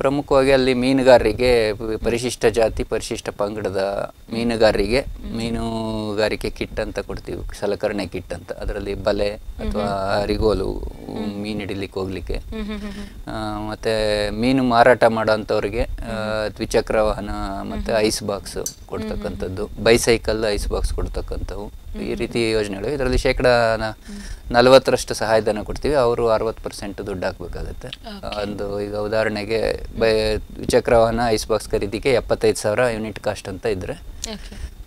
ಪ್ರಮುಖವಾಗಿ ಅಲ್ಲಿ ಮೀನುಗಾರರಿಗೆ ಪರಿಶಿಷ್ಟ ಜಾತಿ ಪರಿಶಿಷ್ಟ ಪಂಗಡದ ಮೀನುಗಾರರಿಗೆ ಮೀನುಗಾರಿಕೆ ಕಿಟ್ ಅಂತ ಕೊಡ್ತೀವಿ ಸಲಕರಣೆ ಕಿಟ್ ಅಂತ. ಅದರಲ್ಲಿ ಬಲೆ ಅಥವಾ ಅರಿಗೋಲು ಮೀನು ಹಿಡಿಲಿಕ್ಕೆ ಹೋಗ್ಲಿಕ್ಕೆ. ಮತ್ತೆ ಮೀನು ಮಾರಾಟ ಮಾಡೋಂಥವ್ರಿಗೆ ದ್ವಿಚಕ್ರ ವಾಹನ ಮತ್ತೆ ಐಸ್ ಬಾಕ್ಸ್ ಕೊಡ್ತಕ್ಕಂಥದ್ದು. ಬೈಸೈಕಲ್ ಐಸ್ ಬಾಕ್ಸ್ ಕೊಡ್ತಕ್ಕಂಥವು. ಈ ರೀತಿ ಯೋಜನೆಗಳು. ಇದರಲ್ಲಿ ಶೇಕಡ ನಲವತ್ತರಷ್ಟು ಸಹಾಯಧನ ಕೊಡ್ತೀವಿ. ಅವರು ಅರವತ್ತು ಪರ್ಸೆಂಟ್ ದುಡ್ಡು ಹಾಕ್ಬೇಕಾಗುತ್ತೆ. ಒಂದು ಈಗ ಉದಾಹರಣೆಗೆ ಬೈ ದ್ವಿಚಕ್ರ ವಾಹನ ಐಸ್ ಬಾಕ್ಸ್ ಖರೀದಿಗೆ ಎಪ್ಪತ್ತೈದು ಸಾವಿರ ಯೂನಿಟ್ ಕಾಸ್ಟ್ ಅಂತ ಇದ್ರೆ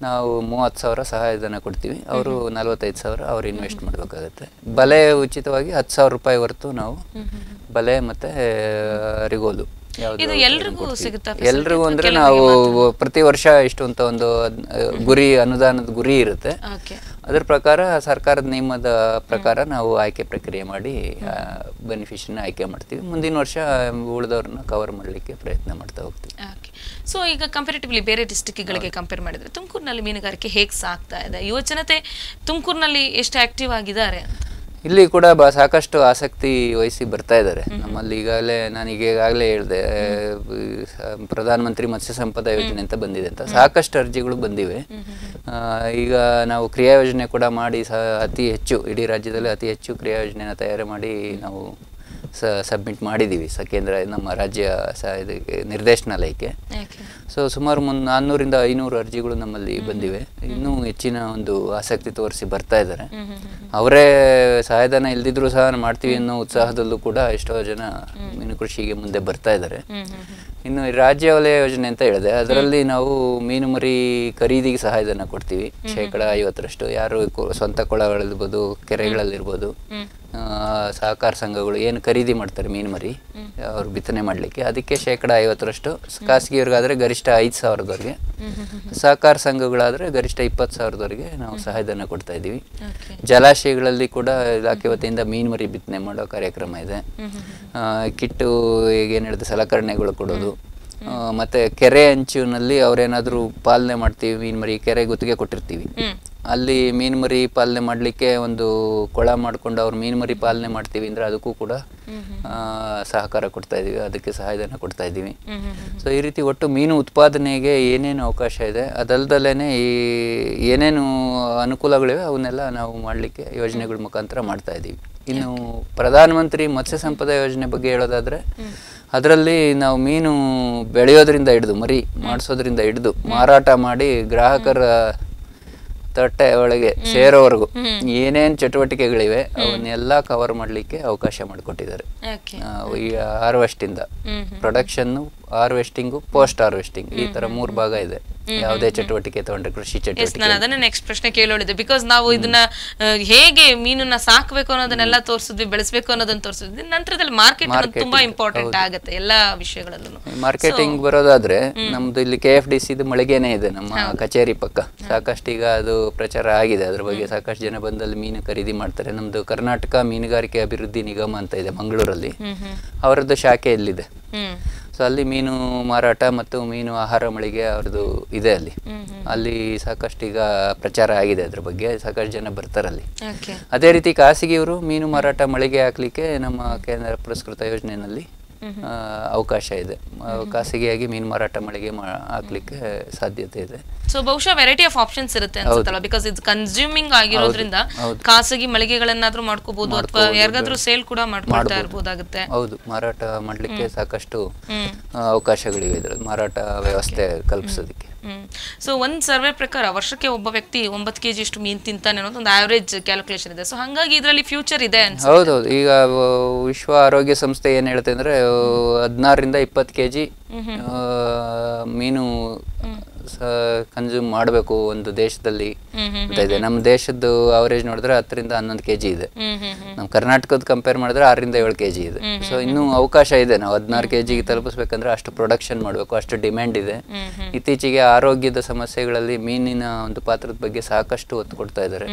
ನಾವು ಮೂವತ್ತು ಸಾವಿರ ಸಹಾಯಧನ ಕೊಡ್ತೀವಿ. ಅವರು ನಲವತ್ತೈದು ಸಾವಿರ ಅವ್ರು ಇನ್ವೆಸ್ಟ್ ಮಾಡಬೇಕಾಗತ್ತೆ. ಬಲೆ ಉಚಿತವಾಗಿ ಹತ್ತು ಸಾವಿರ ರೂಪಾಯಿ ಹೊರತು ನಾವು ಬಲೆ ಮತ್ತೆ ಯಾವ್ದು ಇದು ಎಲ್ರಿಗೂ. ಸಿಗುತ್ತಾ ಎಲ್ರಿಗೂ ಅಂದ್ರೆ ನಾವು ಪ್ರತಿ ವರ್ಷ ಇಷ್ಟು ಅಂತ ಒಂದು ಗುರಿ ಅನುದಾನದ ಗುರಿ ಇರುತ್ತೆ. ಅದ್ರ ಪ್ರಕಾರ ಸರ್ಕಾರದ ನಿಯಮದ ಪ್ರಕಾರ ನಾವು ಆಯ್ಕೆ ಪ್ರಕ್ರಿಯೆ ಮಾಡಿ ಬೆನಿಫಿಷನ್ನ ಆಯ್ಕೆ ಮಾಡ್ತೀವಿ. ಮುಂದಿನ ವರ್ಷ ಉಳಿದವ್ರನ್ನ ಕವರ್ ಮಾಡಲಿಕ್ಕೆ ಪ್ರಯತ್ನ ಮಾಡ್ತಾ ಹೋಗ್ತೀವಿ. ಸೊ ಈಗ ಕಂಪೇರಿಟಿವ್ಲಿ ಬೇರೆ ಡಿಸ್ಟಿಕ್ಗಳಿಗೆ ಕಂಪೇರ್ ಮಾಡಿದ್ರೆ ತುಮಕೂರಿನಲ್ಲಿ ಮೀನುಗಾರಿಕೆ ಹೇಗೆ ಸಾಕ್ತಾ ಇದೆ? ಯುವ ಜನತೆ ತುಮಕೂರಿನಲ್ಲಿ ಎಷ್ಟು ಆಕ್ಟಿವ್ ಆಗಿದ್ದಾರೆ ಇಲ್ಲಿ ಕೂಡ ಬ ಸಾಕಷ್ಟು ಆಸಕ್ತಿ ವಹಿಸಿ ಬರ್ತಾ ಇದ್ದಾರೆ. ನಮ್ಮಲ್ಲಿ ಈಗಾಗಲೇ ನಾನು ಈಗ ಈಗಾಗಲೇ ಹೇಳಿದೆ ಪ್ರಧಾನಮಂತ್ರಿ ಮತ್ಸ್ಯ ಸಂಪದ ಯೋಜನೆ ಅಂತ ಬಂದಿದೆ ಅಂತ. ಸಾಕಷ್ಟು ಅರ್ಜಿಗಳು ಬಂದಿವೆ. ಈಗ ನಾವು ಕ್ರಿಯಾ ಯೋಜನೆ ಕೂಡ ಮಾಡಿ ಸಹ ಅತಿ ಹೆಚ್ಚು ಇಡೀ ರಾಜ್ಯದಲ್ಲಿ ಅತಿ ಹೆಚ್ಚು ಕ್ರಿಯಾ ಯೋಜನೆಯನ್ನು ತಯಾರು ಮಾಡಿ ನಾವು ಸಬ್ಮಿಟ್ ಮಾಡಿದ್ದೀವಿ ಸ ಕೇಂದ್ರ ನಮ್ಮ ರಾಜ್ಯ ಸ ಇದು ನಿರ್ದೇಶನಾಲಯಕ್ಕೆ. ಸೊ ಸುಮಾರು ಮುನ್ ನಾನ್ನೂರಿಂದ ಐನೂರು ಅರ್ಜಿಗಳು ನಮ್ಮಲ್ಲಿ ಬಂದಿವೆ. ಇನ್ನೂ ಹೆಚ್ಚಿನ ಒಂದು ಆಸಕ್ತಿ ತೋರಿಸಿ ಬರ್ತಾ ಇದ್ದಾರೆ. ಅವರೇ ಸಹಾಯಧನ ಇಲ್ದಿದ್ರು ಸಹ ಮಾಡ್ತೀವಿ ಅನ್ನೋ ಉತ್ಸಾಹದಲ್ಲೂ ಕೂಡ ಎಷ್ಟೋ ಜನ ಮೀನು ಕೃಷಿಗೆ ಮುಂದೆ ಬರ್ತಾ ಇದ್ದಾರೆ. ಇನ್ನು ರಾಜ್ಯ ವಲಯ ಯೋಜನೆ ಅಂತ ಹೇಳಿದೆ. ಅದರಲ್ಲಿ ನಾವು ಮೀನು ಮರಿ ಖರೀದಿಗೆ ಸಹಾಯಧನ ಕೊಡ್ತೀವಿ. ಶೇಕಡ ಐವತ್ತರಷ್ಟು. ಯಾರು ಸ್ವಂತ ಕೊಳಗಳಿರ್ಬೋದು ಕೆರೆಗಳಲ್ಲಿರ್ಬೋದು. ಸಹಕಾರ ಸಂಘಗಳು ಏನು ಖರೀದಿ ಮಾಡ್ತಾರೆ ಮೀನು ಮರಿ ಅವ್ರು ಬಿತ್ತನೆ ಮಾಡಲಿಕ್ಕೆ ಅದಕ್ಕೆ ಶೇಕಡ ಐವತ್ತರಷ್ಟು ಖಾಸಗಿಯವ್ರಿಗಾದರೆ ಗರಿಷ್ಠ ಐದು ಸಾವಿರದವರೆಗೆ. ಸಹಕಾರ ಸಂಘಗಳಾದರೆ ಗರಿಷ್ಠ ಇಪ್ಪತ್ತು ಸಾವಿರದವರೆಗೆ ನಾವು ಸಹಾಯಧನ ಕೊಡ್ತಾ ಇದ್ದೀವಿ. ಜಲಾಶಯಗಳಲ್ಲಿ ಕೂಡ ಇಲಾಖೆ ವತಿಯಿಂದ ಮೀನು ಮರಿ ಬಿತ್ತನೆ ಮಾಡೋ ಕಾರ್ಯಕ್ರಮ ಇದೆ. ಕಿಟ್ಟು ಈಗ ಏನು ಹೇಳಿದ್ರೆ ಸಲಕರಣೆಗಳು ಕೊಡೋದು. ಮತ್ತೆ ಕೆರೆ ಅಂಚಿನಲ್ಲಿ ಅವ್ರೇನಾದ್ರೂ ಪಾಲನೆ ಮಾಡ್ತೀವಿ ಮೀನು ಮರಿ ಕೆರೆ ಗುತ್ತಿಗೆ ಕೊಟ್ಟಿರ್ತೀವಿ. ಅಲ್ಲಿ ಮೀನು ಮರಿ ಪಾಲನೆ ಮಾಡಲಿಕ್ಕೆ ಒಂದು ಕೊಳ ಮಾಡಿಕೊಂಡು ಅವ್ರು ಮೀನು ಮರಿ ಪಾಲನೆ ಮಾಡ್ತೀವಿ ಅಂದರೆ ಅದಕ್ಕೂ ಕೂಡ ಸಹಕಾರ ಕೊಡ್ತಾ ಇದ್ದೀವಿ ಅದಕ್ಕೆ ಸಹಾಯಧನ ಕೊಡ್ತಾ ಇದ್ದೀವಿ ಸೊ ಈ ರೀತಿ ಒಟ್ಟು ಮೀನು ಉತ್ಪಾದನೆಗೆ ಏನೇನು ಅವಕಾಶ ಇದೆ ಅದಲ್ದಲೇ ಈ ಏನೇನು ಅನುಕೂಲಗಳಿವೆ ಅವನ್ನೆಲ್ಲ ನಾವು ಮಾಡಲಿಕ್ಕೆ ಯೋಜನೆಗಳ ಮುಖಾಂತರ ಮಾಡ್ತಾ ಇದ್ದೀವಿ ಇನ್ನು ಪ್ರಧಾನಮಂತ್ರಿ ಮತ್ಸ್ಯ ಸಂಪದ ಯೋಜನೆ ಬಗ್ಗೆ ಹೇಳೋದಾದ್ರೆ ಅದರಲ್ಲಿ ನಾವು ಮೀನು ಬೆಳೆಯೋದ್ರಿಂದ ಹಿಡಿದು ಮರಿ ಮಾಡಿಸೋದ್ರಿಂದ ಹಿಡಿದು ಮಾರಾಟ ಮಾಡಿ ಗ್ರಾಹಕರ ತಟ್ಟೆ ಒಳಗೆ ಸೇರೋವರೆಗೂ ಏನೇನ್ ಚಟುವಟಿಕೆಗಳಿವೆ ಅವನ್ನೆಲ್ಲ ಕವರ್ ಮಾಡಲಿಕ್ಕೆ ಅವಕಾಶ ಮಾಡಿಕೊಟ್ಟಿದ್ದಾರೆ. ಈ ಹಾರ್ವೆಸ್ಟಿಂದ ಪ್ರೊಡಕ್ಷನ್ನು ಹಾರ್ವೆಸ್ಟಿಂಗು ಪೋಸ್ಟ್ ಹಾರ್ವೆಸ್ಟಿಂಗ್ ಈ ತರ ಮೂರ್ ಭಾಗ ಇದೆ. ಯಾವುದೇ ಚಟುವಟಿಕೆ ತಗೊಂಡ್ರೆ ಕೃಷಿ ಚಟುವಟಿಕೆ ನಾನು ಅದನ್ನ ನೆಕ್ಸ್ಟ್ ಪ್ರಶ್ನೆ ಕೇಳೋಳಿದೆ. ಬಿಕಾಸ್ ನಾವು ಇದನ್ನ ಹೇಗೆ ಮೀನನ್ನ ಸಾಕ್ಬೇಕು ಅನ್ನೋದನ್ನೆಲ್ಲ ತೋರಿಸಿದ್ವಿ ಬೆಳೆಸಬೇಕು ಅನ್ನೋದನ್ನ ತೋರಿಸಿದ್ವಿ. ನಂತರದಲ್ಲಿ ಮಾರ್ಕೆಟ್ ತುಂಬಾ ಇಂಪಾರ್ಟೆಂಟ್ ಆಗುತ್ತೆ ಎಲ್ಲಾ ವಿಷಯಗಳಲ್ಲೂ ಮಾರ್ಕೆಟಿಂಗ್ ಬರೋದಾದ್ರೆ ನಮ್ದು ಇಲ್ಲಿ ಕೆ ಎಫ್ ಡಿ ಸಿ ಮಳಿಗೆನೆ ಇದೆ ನಮ್ಮ ಕಚೇರಿ ಪಕ್ಕ. ಸಾಕಷ್ಟು ಈಗ ಅದು ಪ್ರಚಾರ ಆಗಿದೆ. ಅದ್ರ ಬಗ್ಗೆ ಸಾಕಷ್ಟು ಜನ ಬಂದಲ್ಲಿ ಮೀನು ಖರೀದಿ ಮಾಡ್ತಾರೆ. ನಮ್ದು ಕರ್ನಾಟಕ ಮೀನುಗಾರಿಕೆ ಅಭಿವೃದ್ಧಿ ನಿಗಮ ಅಂತ ಇದೆ ಮಂಗಳೂರಲ್ಲಿ. ಅವರದ್ದು ಶಾಖೆ ಇಲ್ಲಿದೆ ಹ್ಮ್. ಸೊ ಅಲ್ಲಿ ಮೀನು ಮಾರಾಟ ಮತ್ತು ಮೀನು ಆಹಾರ ಮಳಿಗೆ ಅವ್ರದ್ದು ಇದೆ ಅಲ್ಲಿ. ಅಲ್ಲಿ ಸಾಕಷ್ಟು ಈಗ ಪ್ರಚಾರ ಆಗಿದೆ ಅದ್ರ ಬಗ್ಗೆ ಸಾಕಷ್ಟು ಜನ ಬರ್ತಾರಲ್ಲಿ ಅದೇ ರೀತಿ ಖಾಸಗಿಯವರು ಮೀನು ಮಾರಾಟ ಮಳಿಗೆ ಹಾಕ್ಲಿಕ್ಕೆ ನಮ್ಮ ಕೇಂದ್ರ ಪುರಸ್ಕೃತ ಯೋಜನೆಯಲ್ಲಿ ಅವಕಾಶ ಇದೆ. ಖಾಸಗಿಯಾಗಿ ಮೀನು ಮಾರಾಟ ಮಳಿಗೆ ಹಾಕ್ಲಿಕ್ಕೆ ಸಾಧ್ಯತೆ ಇದೆ. ಸೊ ಬಹುಶಃ ವೆರೈಟಿ ಆಫ್ ಆಪ್ಷನ್ಸ್ ಇರುತ್ತೆ ಅನ್ಸುತ್ತಲ್ಲ ಬಿಕಾಸ್ ಇದು ಕನ್ಸ್ಯೂಮಿಂಗ್ ಆಗಿರೋದ್ರಿಂದ ಖಾಸಗಿ ಮಳಿಗೆಗಳನ್ನಾದ್ರೂ ಮಾಡ್ಕೋಬಹುದು ಅಥವಾ ಯಾರಿಗಾದ್ರೂ ಸೇಲ್ ಕೂಡ ಮಾಡ್ಕೊಳ್ತಾ ಇರಬಹುದಾಗುತ್ತೆ ಹೌದು ಮಾರಾಟ ಮಾಡ್ಲಿಕ್ಕೆ ಸಾಕಷ್ಟು ಅವಕಾಶಗಳಿವೆ ಇದರಲ್ಲಿ. ಮಾರಾಟ ವ್ಯವಸ್ಥೆ ಕಲ್ಪಿಸೋದಕ್ಕೆ. ಸೊ ಒಂದು ಸರ್ವೆ ಪ್ರಕಾರ ವರ್ಷಕ್ಕೆ ಒಬ್ಬ ವ್ಯಕ್ತಿ ಒಂಬತ್ತು ಕೆಜಿ ಇಷ್ಟು ಮೀನು ತಿಂತಾನೆ ಅನ್ನೋದು ಒಂದು ಆವರೇಜ್ ಕ್ಯಾಲ್ಕುಲೇಷನ್ ಇದೆ. ಸೊ ಹಾಗಾಗಿ ಇದರಲ್ಲಿ ಫ್ಯೂಚರ್ ಇದೆ ಹೌದೌದು. ಈಗ ವಿಶ್ವ ಆರೋಗ್ಯ ಸಂಸ್ಥೆ ಏನು ಹೇಳುತ್ತೆ ಅಂದ್ರೆ ಹದಿನಾರರಿಂದ ಇಪ್ಪತ್ತು ಕೆ ಜಿ ಮೀನು ಕನ್ಸ್ಯೂಮ್ ಮಾಡಬೇಕು ಒಂದು ದೇಶದಲ್ಲಿ ಅಂತ ಇದೆ. ನಮ್ಮ ದೇಶದ್ದು ಅವರೇಜ್ ನೋಡಿದ್ರೆ ಹತ್ತರಿಂದ ಹನ್ನೊಂದು ಕೆ ಜಿ ಇದೆ ನಮ್ಮ ಕರ್ನಾಟಕದ ಕಂಪೇರ್ ಮಾಡಿದ್ರೆ ಆರರಿಂದ ಏಳು ಕೆ ಜಿ ಇದೆ ಸೊ ಇನ್ನೂ ಅವಕಾಶ ಇದೆ. ನಾವು ಹದಿನಾರು ಕೆ ಜಿಗೆ ತಲುಪಿಸ್ಬೇಕಂದ್ರೆ ಅಷ್ಟು ಪ್ರೊಡಕ್ಷನ್ ಮಾಡಬೇಕು ಅಷ್ಟು ಡಿಮ್ಯಾಂಡ್ ಇದೆ. ಇತ್ತೀಚೆಗೆ ಆರೋಗ್ಯದ ಸಮಸ್ಯೆಗಳಲ್ಲಿ ಮೀನಿನ ಒಂದು ಪಾತ್ರದ ಬಗ್ಗೆ ಸಾಕಷ್ಟು ಒತ್ತು ಕೊಡ್ತಾ ಇದ್ದಾರೆ.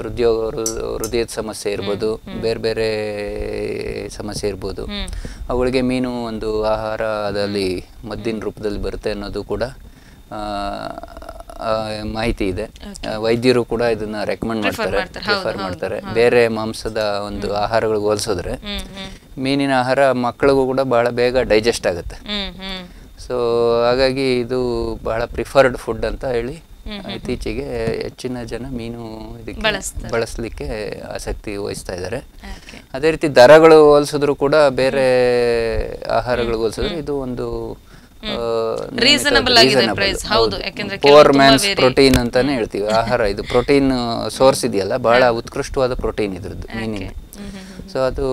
ಹೃದಯ ಹೃದಯದ ಸಮಸ್ಯೆ ಇರ್ಬೋದು ಬೇರೆ ಬೇರೆ ಸಮಸ್ಯೆ ಇರ್ಬೋದು. ಅವುಗಳಿಗೆ ಮೀನು ಒಂದು ಆಹಾರದಲ್ಲಿ ಮದ್ದಿನ ರೂಪದಲ್ಲಿ ಬರುತ್ತೆ ಅನ್ನೋದು ಕೂಡ ಮಾಹಿತಿ ಇದೆ. ವೈದ್ಯರು ಕೂಡ ಇದನ್ನ ರೆಕಮೆಂಡ್ ಮಾಡ್ತಾರೆ ಪ್ರಿಫರ್ ಮಾಡ್ತಾರೆ. ಬೇರೆ ಮಾಂಸದ ಒಂದು ಆಹಾರಗಳಿಗೆ ಹೋಲಿಸಿದ್ರೆ ಮೀನಿನ ಆಹಾರ ಮಕ್ಕಳಿಗೂ ಕೂಡ ಬಹಳ ಬೇಗ ಡೈಜೆಸ್ಟ್ ಆಗುತ್ತೆ. ಸೊ ಹಾಗಾಗಿ ಇದು ಬಹಳ ಪ್ರಿಫರ್ಡ್ ಫುಡ್ ಅಂತ ಹೇಳಿ ಇತ್ತೀಚೆಗೆ ಹೆಚ್ಚಿನ ಜನ ಮೀನು ಇದಕ್ಕೆ. ಬಳಸಲಿಕ್ಕೆ ಆಸಕ್ತಿ ವಹಿಸ್ತಾ ಇದ್ದಾರೆ. ಅದೇ ರೀತಿ ದರಗಳು ಹೋಲಿಸಿದ್ರು ಕೂಡ ಬೇರೆ ಆಹಾರಗಳಿಗೆ ಹೋಲಿಸಿದ್ರೆ ಇದು ಒಂದು Reasonable ಆಗಿದೆ ಪ್ರೈಸ್ ಹೌದು, ಯಾಕಂದ್ರೆ ಪೋರ್ ಮ್ಯಾನ್ಸ್ ಪ್ರೋಟೀನ್ ಅಂತಾನೆ ಹೇಳ್ತೀವಿ. ಆಹಾರ ಇದು ಪ್ರೋಟೀನ್ ಸೋರ್ಸ್ ಇದೆಯಲ್ಲ ಬಹಳ ಉತ್ಕೃಷ್ಟವಾದ ಪ್ರೋಟೀನ್ ಇದ್ರದ್ದು ಹ್ಮ್ ಸೊ ಅದು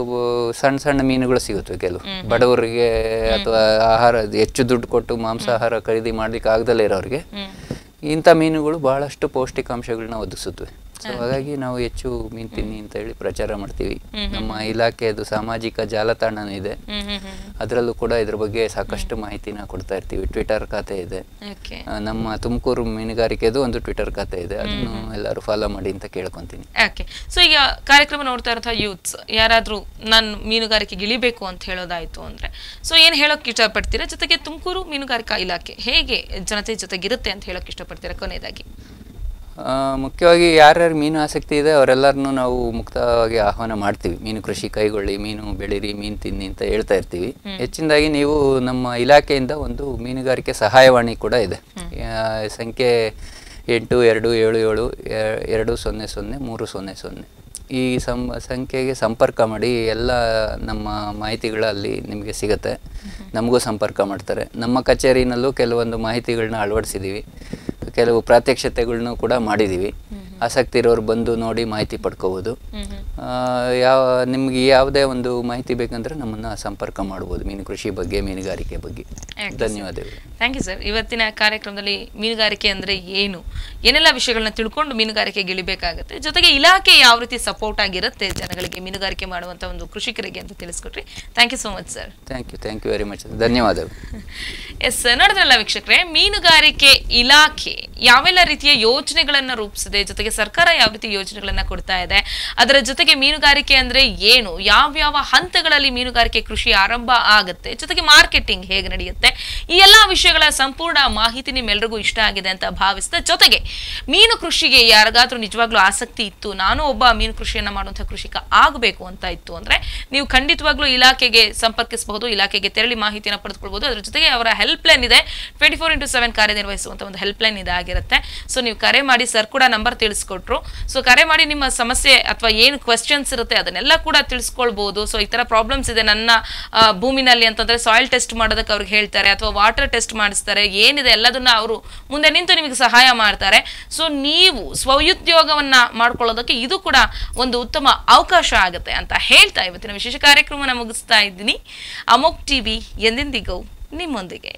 ಸಣ್ಣ ಸಣ್ಣ ಮೀನುಗಳು ಸಿಗುತ್ತವೆ ಕೆಲವು. ಬಡವರಿಗೆ ಅಥವಾ ಆಹಾರ ಹೆಚ್ಚು ದುಡ್ಡು ಕೊಟ್ಟು ಮಾಂಸಾಹಾರ ಖರೀದಿ ಮಾಡ್ಲಿಕ್ಕೆ ಆಗದಲ್ಲೇ ಇರೋರಿಗೆ ಇಂಥ ಮೀನುಗಳು ಬಹಳಷ್ಟು ಪೌಷ್ಟಿಕಾಂಶಗಳನ್ನ ಒದಗಿಸುತ್ತವೆ. ಸೊ ಹಾಗಾಗಿ ನಾವು ಹೆಚ್ಚು ಮೀನ್ ತಿನ್ನಿ ಅಂತ ಹೇಳಿ ಪ್ರಚಾರ ಮಾಡ್ತೀವಿ. ನಮ್ಮ ಇಲಾಖೆದು ಸಾಮಾಜಿಕ ಜಾಲತಾಣನೂ ಇದೆ. ಅದರಲ್ಲೂ ಕೂಡ ಇದ್ರ ಬಗ್ಗೆ ಸಾಕಷ್ಟು ಮಾಹಿತಿನ ಕೊಡ್ತಾ ಇರ್ತೀವಿ. ಟ್ವಿಟರ್ ಖಾತೆ ಇದೆ. ನಮ್ಮ ತುಮಕೂರು ಮೀನುಗಾರಿಕೆದು ಒಂದು ಟ್ವಿಟರ್ ಖಾತೆ ಇದೆ. ಅದನ್ನು ಎಲ್ಲರೂ ಫಾಲೋ ಮಾಡಿ ಅಂತ ಕೇಳ್ಕೊಂತೀನಿ. ಓಕೆ. ಸೊ ಈಗ ಕಾರ್ಯಕ್ರಮ ನೋಡ್ತಾ ಇರೋ ಯೂತ್ಸ್ ಯಾರಾದ್ರೂ ನಾನು ಮೀನುಗಾರಿಕೆಗೆ ಇಳಿಬೇಕು ಅಂತ ಹೇಳೋದಾಯ್ತು ಅಂದ್ರೆ ಸೊ ಏನ್ ಹೇಳೋಕೆ ಇಷ್ಟಪಡ್ತೀರಾ? ಜೊತೆಗೆ ತುಮಕೂರು ಮೀನುಗಾರಿಕಾ ಇಲಾಖೆ ಹೇಗೆ ಜನತೆ ಜೊತೆಗಿರುತ್ತೆ ಅಂತ ಹೇಳೋಕೆ ಇಷ್ಟಪಡ್ತೀರಾ? ಕೊನೆಯದಾಗಿ. ಮುಖ್ಯವಾಗಿ ಯಾರ್ಯಾರು ಮೀನು ಆಸಕ್ತಿ ಇದೆ ಅವರೆಲ್ಲರನ್ನೂ ನಾವು ಮುಕ್ತವಾಗಿ ಆಹ್ವಾನ ಮಾಡ್ತೀವಿ. ಮೀನು ಕೃಷಿ ಕೈಗೊಳ್ಳಿ ಮೀನು ಬೆಳೀರಿ ಮೀನು ತಿನ್ನಿ ಅಂತ ಹೇಳ್ತಾ ಇರ್ತೀವಿ. ಹೆಚ್ಚಿನದಾಗಿ ನೀವು ನಮ್ಮ ಇಲಾಖೆಯಿಂದ ಒಂದು ಮೀನುಗಾರಿಕೆ ಸಹಾಯವಾಣಿ ಕೂಡ ಇದೆ. ಸಂಖ್ಯೆ ಎಂಟು ಎರಡು ಏಳು ಏಳು ಎರಡು ಸೊನ್ನೆ ಸೊನ್ನೆ ಮೂರು ಸೊನ್ನೆ ಸೊನ್ನೆ. ಈ ಸಂ ಸಂಖ್ಯೆಗೆ ಸಂಪರ್ಕ ಮಾಡಿ ಎಲ್ಲ ನಮ್ಮ ಮಾಹಿತಿಗಳಲ್ಲಿ ನಿಮಗೆ ಸಿಗುತ್ತೆ. ನಮಗೂ ಸಂಪರ್ಕ ಮಾಡ್ತಾರೆ. ನಮ್ಮ ಕಚೇರಿನಲ್ಲೂ ಕೆಲವೊಂದು ಮಾಹಿತಿಗಳನ್ನ ಅಳವಡಿಸಿದ್ದೀವಿ. ಕೆಲವು ಪ್ರಾತ್ಯಕ್ಷತೆಗಳ್ನು ಕೂಡ ಮಾಡಿದ್ದೀವಿ ಆಸಕ್ತಿ ಇರೋರು ಬಂದು ನೋಡಿ ಮಾಹಿತಿ ಪಡ್ಕೋಬೋದು. ಯಾವ ನಿಮ್ಗೆ ಯಾವುದೇ ಒಂದು ಮಾಹಿತಿ ಬೇಕಂದ್ರೆ ನಮ್ಮನ್ನ ಸಂಪರ್ಕ ಮಾಡ್ಬೋದು ಮೀನು ಕೃಷಿ ಬಗ್ಗೆ ಮೀನುಗಾರಿಕೆ ಬಗ್ಗೆ. ಧನ್ಯವಾದಗಳು. ಥ್ಯಾಂಕ್ ಯು ಸರ್ ಇವತ್ತಿನ ಕಾರ್ಯಕ್ರಮದಲ್ಲಿ ಮೀನುಗಾರಿಕೆ ಅಂದ್ರೆ ಏನು? ಏನೆಲ್ಲ ವಿಷಯಗಳನ್ನ ತಿಳ್ಕೊಂಡು ಮೀನುಗಾರಿಕೆಗೆ ಇಳಿಬೇಕಾಗುತ್ತೆ ಜೊತೆಗೆ ಇಲಾಖೆ ಯಾವ ರೀತಿ ಸಪೋರ್ಟ್ ಆಗಿರುತ್ತೆ ಜನಗಳಿಗೆ ಮೀನುಗಾರಿಕೆ ಮಾಡುವಂತ ಒಂದು ಕೃಷಿಕರಿಗೆ ಅಂತ ತಿಳಿಸ್ಕೊಟ್ರಿ. Thank you so much sir thank you thank you very much ಧನ್ಯವಾದಗಳು. ಎಸ್ ನೋಡಿದ್ರಲ್ಲ ವೀಕ್ಷಕರೇ ಮೀನುಗಾರಿಕೆ ಇಲಾಖೆ ಯಾವೆಲ್ಲ ರೀತಿಯ ಯೋಜನೆಗಳನ್ನ ರೂಪಿಸಿದೆ? ಜೊತೆಗೆ ಸರ್ಕಾರ ಯಾವ ರೀತಿ ಯೋಜನೆಗಳನ್ನ ಕೊಡ್ತಾ ಇದೆ, ಅದರ ಜೊತೆಗೆ ಮೀನುಗಾರಿಕೆ ಅಂದ್ರೆ ಏನು ಯಾವ್ಯಾವ ಹಂತಗಳಲ್ಲಿ ಮೀನುಗಾರಿಕೆ ಕೃಷಿ ಆರಂಭ ಆಗುತ್ತೆ, ಜೊತೆಗೆ ಮಾರ್ಕೆಟಿಂಗ್ ಹೇಗೆ ನಡೆಯುತ್ತೆ, ಈ ಎಲ್ಲಾ ವಿಷಯಗಳ ಸಂಪೂರ್ಣ ಮಾಹಿತಿ ನಿಮ್ಮೆಲ್ಲರಿಗೂ ಇಷ್ಟ ಆಗಿದೆ ಅಂತ ಭಾವಿಸಿದ ಜೊತೆಗೆ ಮೀನು ಕೃಷಿಗೆ ಯಾರಿಗಾದ್ರೂ ನಿಜವಾಗ್ಲೂ ಆಸಕ್ತಿ ಇತ್ತು, ನಾನು ಒಬ್ಬ ಮೀನು ಕೃಷಿಯನ್ನ ಮಾಡುವಂತಹ ಕೃಷಿಕ ಆಗಬೇಕು ಅಂತ ಇತ್ತು ಅಂದ್ರೆ, ನೀವು ಖಂಡಿತವಾಗ್ಲೂ ಇಲಾಖೆಗೆ ಸಂಪರ್ಕಿಸಬಹುದು, ಇಲಾಖೆಗೆ ತೆರಳಿ ಮಾಹಿತಿಯನ್ನು ಪಡೆದುಕೊಳ್ಬಹುದು, ಅದರ ಜೊತೆಗೆ ಅವರ ಹೆಲ್ಪ್ ಲೈನ್ ಇದೆ ಟ್ವೆಂಟಿ ಫೋರ್ ಇಂಟು ಸೆವೆನ್ ಕಾರ್ಯನಿರ್ವಹಿಸುವಂತ ಒಂದು ಹೆಲ್ಪ್ ಲೈನ್ ಇದಾಗಿರುತ್ತೆ ಸೊ ನೀವು ಕರೆ ಮಾಡಿ ಸರ್ ಕೂಡ ನಂಬರ್ ತಿಳಿಸ್ಕೊಟ್ರು. ಸೊ ಕರೆ ಮಾಡಿ ನಿಮ್ಮ ಸಮಸ್ಯೆ ಅಥವಾ ಏನು ಕ್ವೆಶನ್ಸ್ ಇರುತ್ತೆ ಅದನ್ನೆಲ್ಲ ಕೂಡ ತಿಳಿಸ್ಕೊಳ್ಬಹುದು ಸೊ ಈ ತರ ಪ್ರಾಬ್ಲಮ್ಸ್ ಇದೆ ನನ್ನ ಭೂಮಿನಲ್ಲಿ ಅಂತಂದ್ರೆ ಸಾಯಿಲ್ ಟೆಸ್ಟ್ ಮಾಡೋದಕ್ಕೆ ಅವ್ರಿಗೆ ಹೇಳ್ತಾರೆ ಅಥವಾ ವಾಟರ್ ಟೆಸ್ಟ್ ಮಾಡಿಸ್ತಾರೆ. ಏನಿದೆ ಎಲ್ಲದನ್ನ ಅವರು ಮುಂದೆ ನಿಂತು ನಿಮಗೆ ಸಹಾಯ ಮಾಡ್ತಾರೆ. ಸೊ ನೀವು ಸ್ವಉದ್ಯೋಗವನ್ನ ಮಾಡ್ಕೊಳ್ಳೋದಕ್ಕೆ ಇದು ಕೂಡ ಒಂದು ಉತ್ತಮ ಅವಕಾಶ ಆಗುತ್ತೆ ಅಂತ ಹೇಳ್ತಾ ಇವತ್ತಿನ ವಿಶೇಷ ಕಾರ್ಯಕ್ರಮನ ಮುಗಿಸ್ತಾ ಇದ್ದೀನಿ. ಅಮೋಕ್ ಟಿವಿ ಎಂದೆಂದಿಗೂ ನಿಮ್ಮೊಂದಿಗೆ.